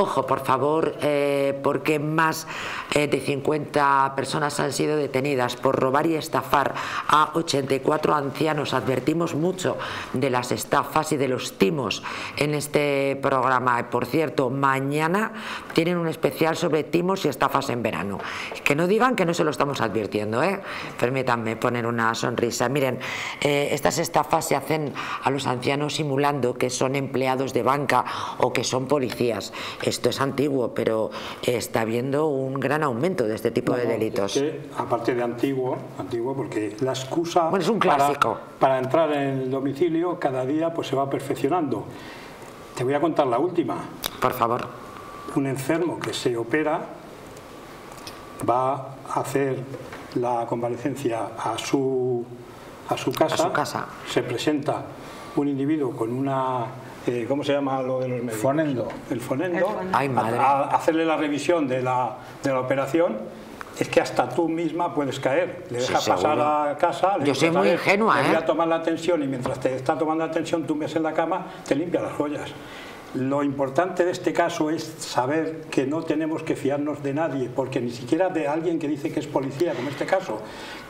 Ojo, por favor, eh, porque más de 50 personas han sido detenidas por robar y estafar a 84 ancianos. Advertimos mucho de las estafas y de los timos en este programa. Por cierto, mañana tienen un especial sobre timos y estafas en verano. Que no digan que no se lo estamos advirtiendo, ¿eh? Permítanme poner una sonrisa. Miren, eh, estas estafas se hacen a los ancianos simulando que son empleados de banca o que son policías. Esto es antiguo, pero está habiendo un gran aumento de este tipo de delitos. aparte de antiguo, antiguo porque la excusa es un clásico. Para, entrar en el domicilio cada día pues se va perfeccionando. Te voy a contar la última. Por favor. Un enfermo que se opera va a hacer la convalecencia a su, a su casa, casa. se presenta un individuo con una eh, ¿cómo se llama lo de los médicos? Fonendo. El fonendo, Ay, madre. A, hacerle la revisión de la, de la operación es que hasta tú misma puedes caer. Le dejas pasar a casa, le Yo soy muy ingenua, le voy ¿eh? a tomar la atención y mientras te está tomando la atención tú ves en la cama, te limpia las joyas. Lo importante de este caso es saber que no tenemos que fiarnos de nadie, porque ni siquiera de alguien que dice que es policía, como este caso,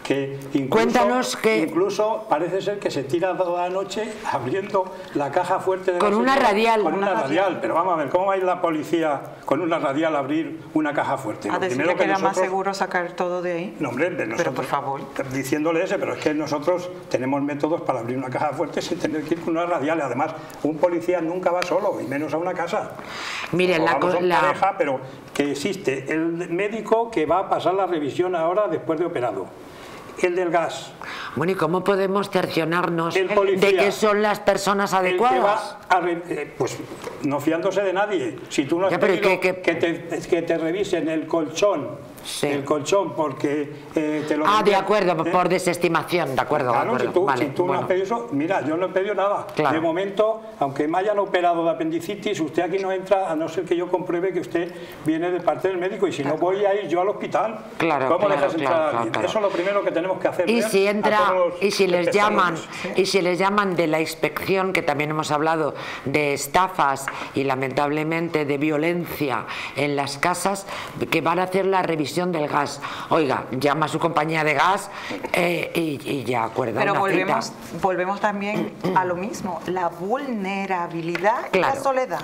que incluso, Cuéntanos que- incluso parece ser que se tira toda la noche abriendo la caja fuerte de Con una radial. Con una Una radial, pero vamos a ver, ¿cómo va a ir la policía con una radial a abrir una caja fuerte? A Lo decirle primero que era más seguro sacar todo de ahí. no, hombre, de nosotros, por favor. Diciéndole ese, pero es que nosotros tenemos métodos para abrir una caja fuerte sin tener que ir con una radial. Además, un policía nunca va solo, y menos a una casa. Miren, la, la- pareja, pero que existe el médico que va a pasar la revisión ahora después de operado. El del gas. Bueno, ¿y cómo podemos cercionarnos de que son las personas adecuadas? a eh, pues no fiándose de nadie. Si tú no has Ya, pero ¿y pedido qué- qué- que, te, que te revisen el colchón, el colchón porque eh, te lo Ah, de acuerdo, ¿eh? por desestimación, de acuerdo, de Claro, acuerdo. si tú, vale, si tú no has pedido eso, mira, yo no he pedido nada. Claro. De momento, aunque me hayan operado de apendicitis, usted aquí no entra a no ser que yo compruebe que usted viene de parte del médico y si no voy a ir yo al hospital. Claro, ¿Cómo claro, dejas entrar a alguien? Eso es lo primero que tenemos que hacer. Y si entra y si les llaman y si les llaman de la inspección que también hemos hablado de estafas y lamentablemente de violencia en las casas que van a hacer la revisión del gas. Oiga, llama a su compañía de gas eh, y, y ya acuerda Pero una volvemos, cita. volvemos también a lo mismo, la vulnerabilidad y la Claro. soledad.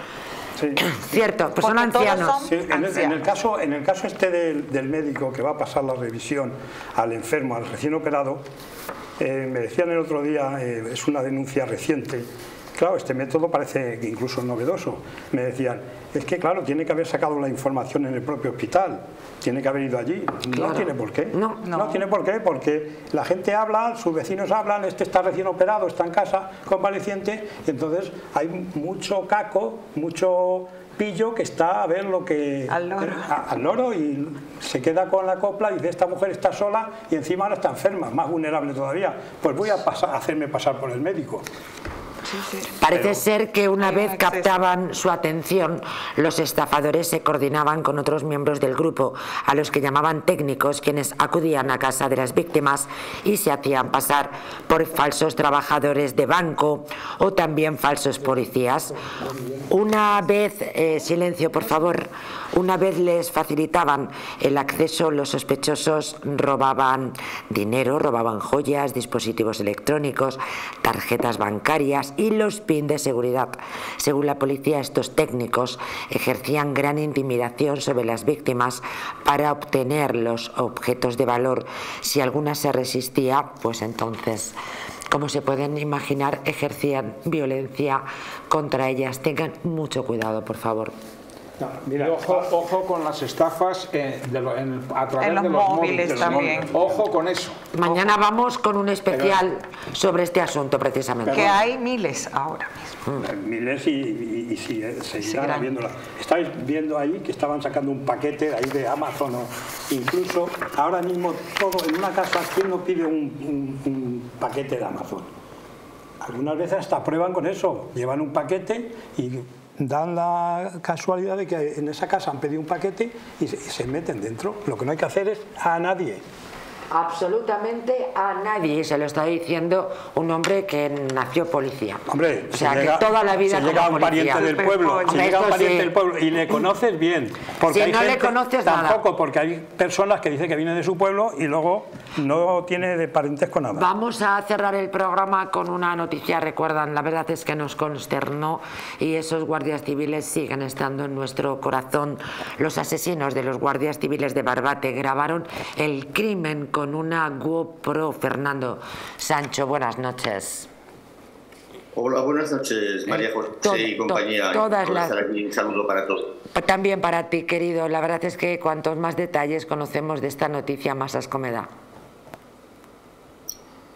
Cierto, pues son ancianos. son Sí, en, el, en el ancianos. caso, en el caso este del, del médico que va a pasar la revisión al enfermo, al recién operado, eh, me decían el otro día, eh, es una denuncia reciente, claro, este método parece que incluso novedoso, me decían, es que claro, tiene que haber sacado la información en el propio hospital, tiene que haber ido allí, Claro. no tiene por qué, No. no tiene por qué, porque la gente habla, sus vecinos hablan, este está recién operado, está en casa convaleciente, y entonces hay mucho caco, mucho pillo que está a ver lo que Al loro. a- al loro y se queda con la copla y dice esta mujer está sola y encima ahora está enferma, más vulnerable todavía. Pues voy a pasar, a hacerme pasar por el médico. Parece ser que una un vez captaban su atención, los estafadores se coordinaban con otros miembros del grupo, a los que llamaban técnicos, quienes acudían a casa de las víctimas y se hacían pasar por falsos trabajadores de banco o también falsos policías. Una vez, eh, silencio por favor, una vez les facilitaban el acceso, los sospechosos robaban dinero, robaban joyas, dispositivos electrónicos, tarjetas bancarias y los PIN de seguridad. Según la policía, estos técnicos ejercían gran intimidación sobre las víctimas para obtener los objetos de valor. Si alguna se resistía, pues entonces como se pueden imaginar, ejercían violencia contra ellas. Tengan mucho cuidado, por favor. Mira, ojo, ojo con las estafas eh, de lo- en- a través En los de los móviles también. móviles. Ojo con eso. Mañana vamos con un especial sobre este asunto, precisamente. Que hay miles ahora mismo. Miles y, y, y sí, eh, seguirán habiéndolas. Estáis viendo ahí que estaban sacando un paquete de ahí de Amazon o incluso ahora mismo todo en una casa, ¿quién no pide un, un- un paquete de Amazon? Algunas veces hasta prueban con eso, llevan un paquete y dan la casualidad de que en esa casa han pedido un paquete y se, meten dentro. Lo que no hay que hacer es a nadie. Absolutamente a nadie, se lo está diciendo un hombre que nació policía. Hombre, o sea, llega, que toda la vida si llega como un pariente policía. del pueblo, Hombre, llega un pariente sí. del pueblo y le conoces bien, porque Si hay no le gente- conoces, nada. tampoco, porque hay personas que dicen que viene de su pueblo y luego no tiene de parentesco nada. Vamos a cerrar el programa con una noticia, recuerdan, la verdad es que nos consternó y esos guardias civiles siguen estando en nuestro corazón. Los asesinos de los guardias civiles de Barbate grabaron el crimen con una GoPro. Fernando Sancho, buenas noches. Hola, buenas noches, María José to- y to- compañía. todas las-. Un saludo para todos. También para ti, querido. La verdad es que cuantos más detalles conocemos de esta noticia, más asco me da.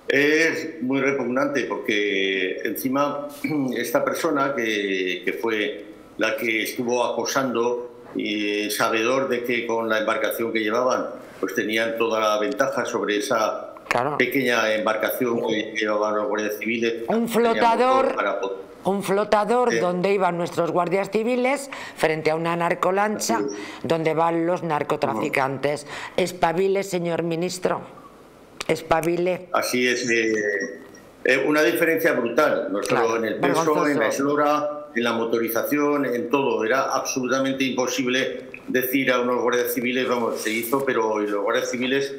Es muy repugnante porque encima esta persona que, que fue la que estuvo acosando y sabedor de que con la embarcación que llevaban pues tenían toda la ventaja sobre esa pequeña embarcación que llevaban los guardias civiles. Un flotador, un flotador donde iban nuestros guardias civiles frente a una narcolancha donde van los narcotraficantes. Espabile, señor ministro. Espabile. Así es. Eh, eh, una diferencia brutal. en el peso, en la eslora, en la motorización, en todo. Era absolutamente imposible decir a unos guardias civiles, vamos, se hizo, pero los guardias civiles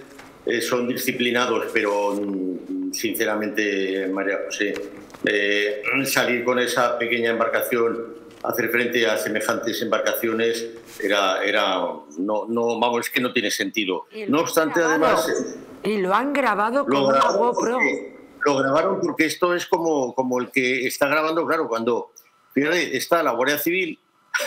eh, son disciplinados, pero mm, sinceramente, María José, eh, salir con esa pequeña embarcación, hacer frente a semejantes embarcaciones, era, era no, no, vamos, es que no tiene sentido. No obstante, además... Y lo han grabado con una GoPro. Lo grabaron porque esto es como, como el que está grabando, claro, cuando está la Guardia Civil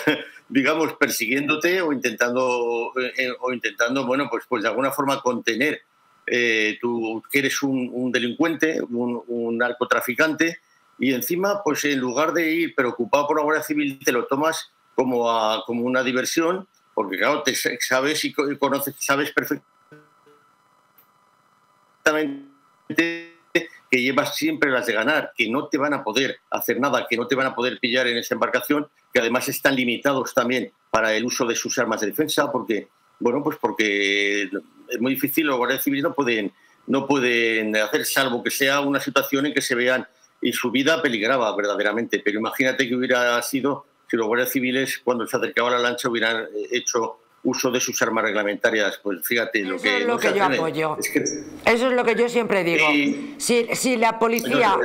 digamos, persiguiéndote o intentando, eh, o intentando bueno, pues, pues de alguna forma contener eh, tú que eres un, delincuente, un, narcotraficante, y encima, pues en lugar de ir preocupado por la Guardia Civil, te lo tomas como, a, como una diversión, porque claro, te sabes y conoces, sabes perfectamente que llevas siempre las de ganar, que no te van a poder hacer nada, que no te van a poder pillar en esa embarcación, que además están limitados también para el uso de sus armas de defensa, porque, bueno, pues porque es muy difícil, los guardias civiles no pueden, no pueden hacer, salvo que sea una situación en que se vean y su vida peligraba verdaderamente. Pero imagínate que hubiera sido si los guardias civiles, cuando se acercaba a la lancha, hubieran hecho uso de sus armas reglamentarias. Pues fíjate lo que. Es lo que yo apoyo. Eso es lo que yo siempre digo. si, si, la policía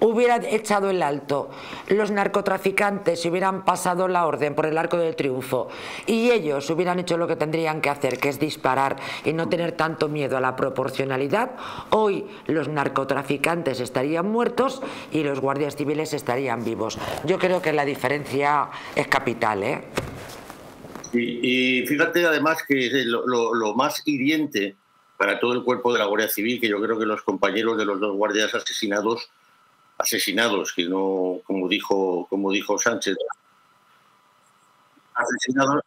hubiera echado el alto, los narcotraficantes hubieran pasado la orden por el arco del triunfo y ellos hubieran hecho lo que tendrían que hacer, que es disparar y no tener tanto miedo a la proporcionalidad, hoy los narcotraficantes estarían muertos y los guardias civiles estarían vivos. Yo creo que la diferencia es capital, ¿eh? Y, fíjate además que lo, más hiriente para todo el cuerpo de la Guardia Civil, que yo creo que los compañeros de los dos guardias asesinados, asesinados, que no, como dijo, como dijo Sánchez, asesinados,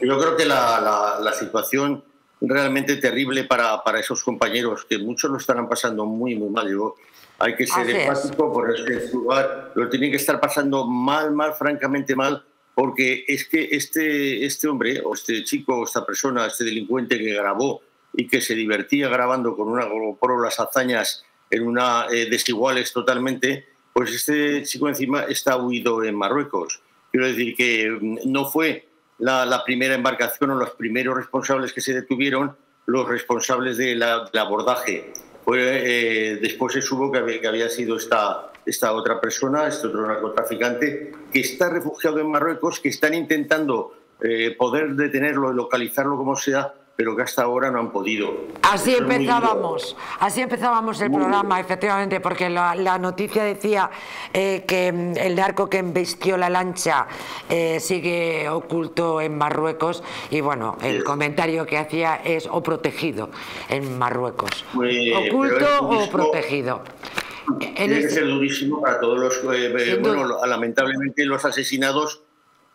yo creo que la, situación realmente terrible para, para, esos compañeros, que muchos lo estarán pasando muy, muy mal. Yo, hay que ser empático, por este lugar, lo tienen que estar pasando mal, mal, francamente mal, porque es que este, este hombre, o este chico, o esta persona, este delincuente que grabó y que se divertía grabando con una GoPro las hazañas en una eh, desiguales totalmente, pues este chico encima está huido en Marruecos. Quiero decir que mm, no fue la, primera embarcación o los primeros responsables que se detuvieron los responsables de del abordaje. Eh, después se supo que que había sido esta, esta otra persona, este otro narcotraficante, que está refugiado en Marruecos, que están intentando eh, poder detenerlo y localizarlo como sea, pero que hasta ahora no han podido. Así empezábamos, así empezábamos el programa, efectivamente, porque la, noticia decía eh, que mm, el narco que embistió la lancha eh, sigue oculto en Marruecos y bueno, el comentario que hacía es o protegido en Marruecos. oculto o protegido. Tiene que ser durísimo para todos los. Eh, bueno, lamentablemente los asesinados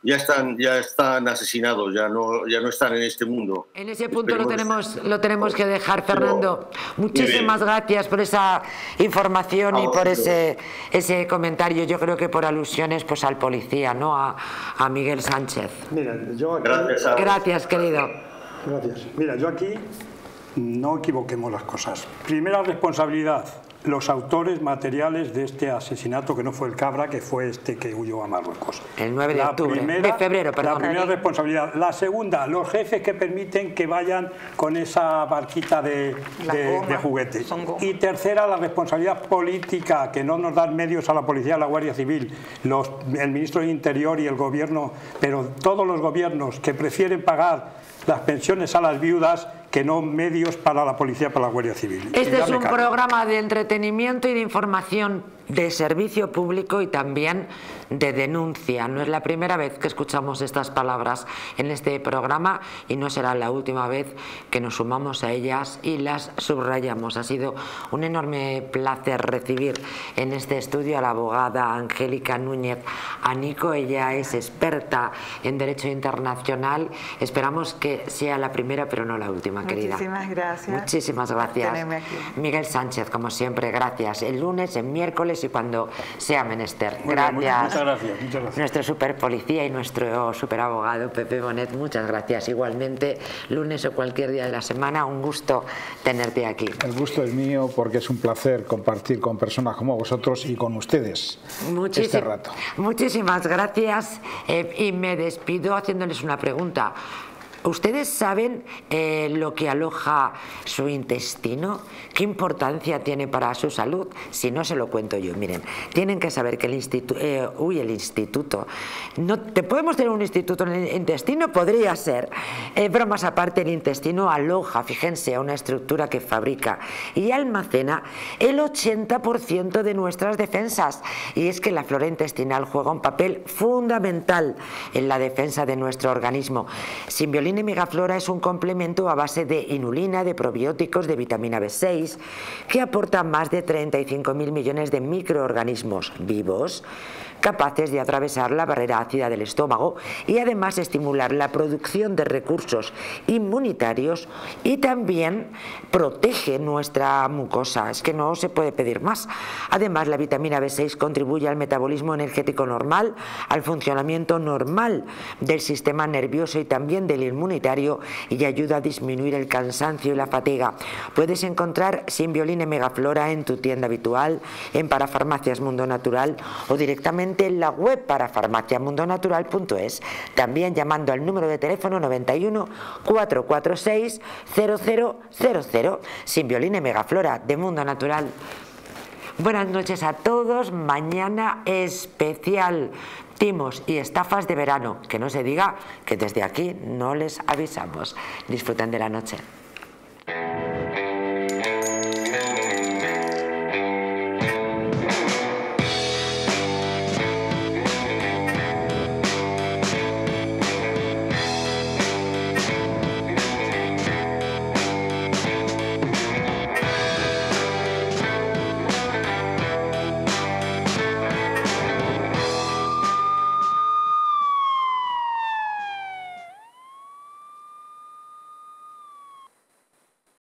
ya están ya están asesinados, ya no ya no están en este mundo. En ese punto lo tenemos lo tenemos que dejar, Fernando. Muchísimas gracias por esa información y por ese ese comentario. Yo creo que por alusiones pues al policía, no a, a Miguel Sánchez. Mira, yo gracias, gracias, querido. Gracias. Mira, yo aquí no equivoquemos las cosas. Primera responsabilidad los autores materiales de este asesinato, que no fue el Cabra, que fue este que huyó a Marruecos. El 9 de octubre, de febrero, perdón. La primera responsabilidad. La segunda, los jefes que permiten que vayan con esa barquita de, de, juguete. Y tercera, la responsabilidad política, que no nos dan medios a la policía, a la Guardia Civil, los, el ministro de Interior y el gobierno, pero todos los gobiernos que prefieren pagar las pensiones a las viudas que no medios para la policía, para la Guardia Civil. Este es un programa de entretenimiento y de información de servicio público y también de denuncia. No es la primera vez que escuchamos estas palabras en este programa y no será la última vez que nos sumamos a ellas y las subrayamos. Ha sido un enorme placer recibir en este estudio a la abogada Angélica Núñez Anico. Ella es experta en Derecho Internacional. Esperamos que sea la primera, pero no la última, querida. Muchísimas gracias. Muchísimas gracias. Miguel Sánchez, como siempre, gracias. El lunes, el miércoles y cuando sea menester. gracias. Muchas gracias, muchas gracias. Nuestro super policía y nuestro super abogado Pepe Bonet, muchas gracias. Igualmente, lunes o cualquier día de la semana, un gusto tenerte aquí. El gusto es mío porque es un placer compartir con personas como vosotros y con ustedes este rato. Muchísimas gracias eh, y me despido haciéndoles una pregunta. ¿Ustedes saben eh, lo que aloja su intestino? ¿Qué importancia tiene para su salud? Si no, se lo cuento yo. Miren, tienen que saber que el instituto... Eh, uy, el instituto... No, ¿Te podemos tener un instituto en el intestino? Podría ser. Eh, bromas aparte, el intestino aloja, fíjense, una estructura que fabrica y almacena el 80% de nuestras defensas. Y es que la flora intestinal juega un papel fundamental en la defensa de nuestro organismo. Sin violín Megaflora es un complemento a base de inulina, de probióticos, de vitamina B6, que aporta más de 35.000 millones de microorganismos vivos capaces de atravesar la barrera ácida del estómago y además estimular la producción de recursos inmunitarios y también protege nuestra mucosa, es que no se puede pedir más. Además, la vitamina B6 contribuye al metabolismo energético normal, al funcionamiento normal del sistema nervioso y también del inmunitario y ayuda a disminuir el cansancio y la fatiga. Puedes encontrar Simbioline Megaflora en tu tienda habitual, en Parafarmacias Mundo Natural o directamente en la web para farmaciamundonatural.es, también llamando al número de teléfono 91 446 0000 sin violín megaflora de Mundo Natural. Buenas noches a todos, mañana especial timos y estafas de verano, que no se diga que desde aquí no les avisamos. Disfruten de la noche.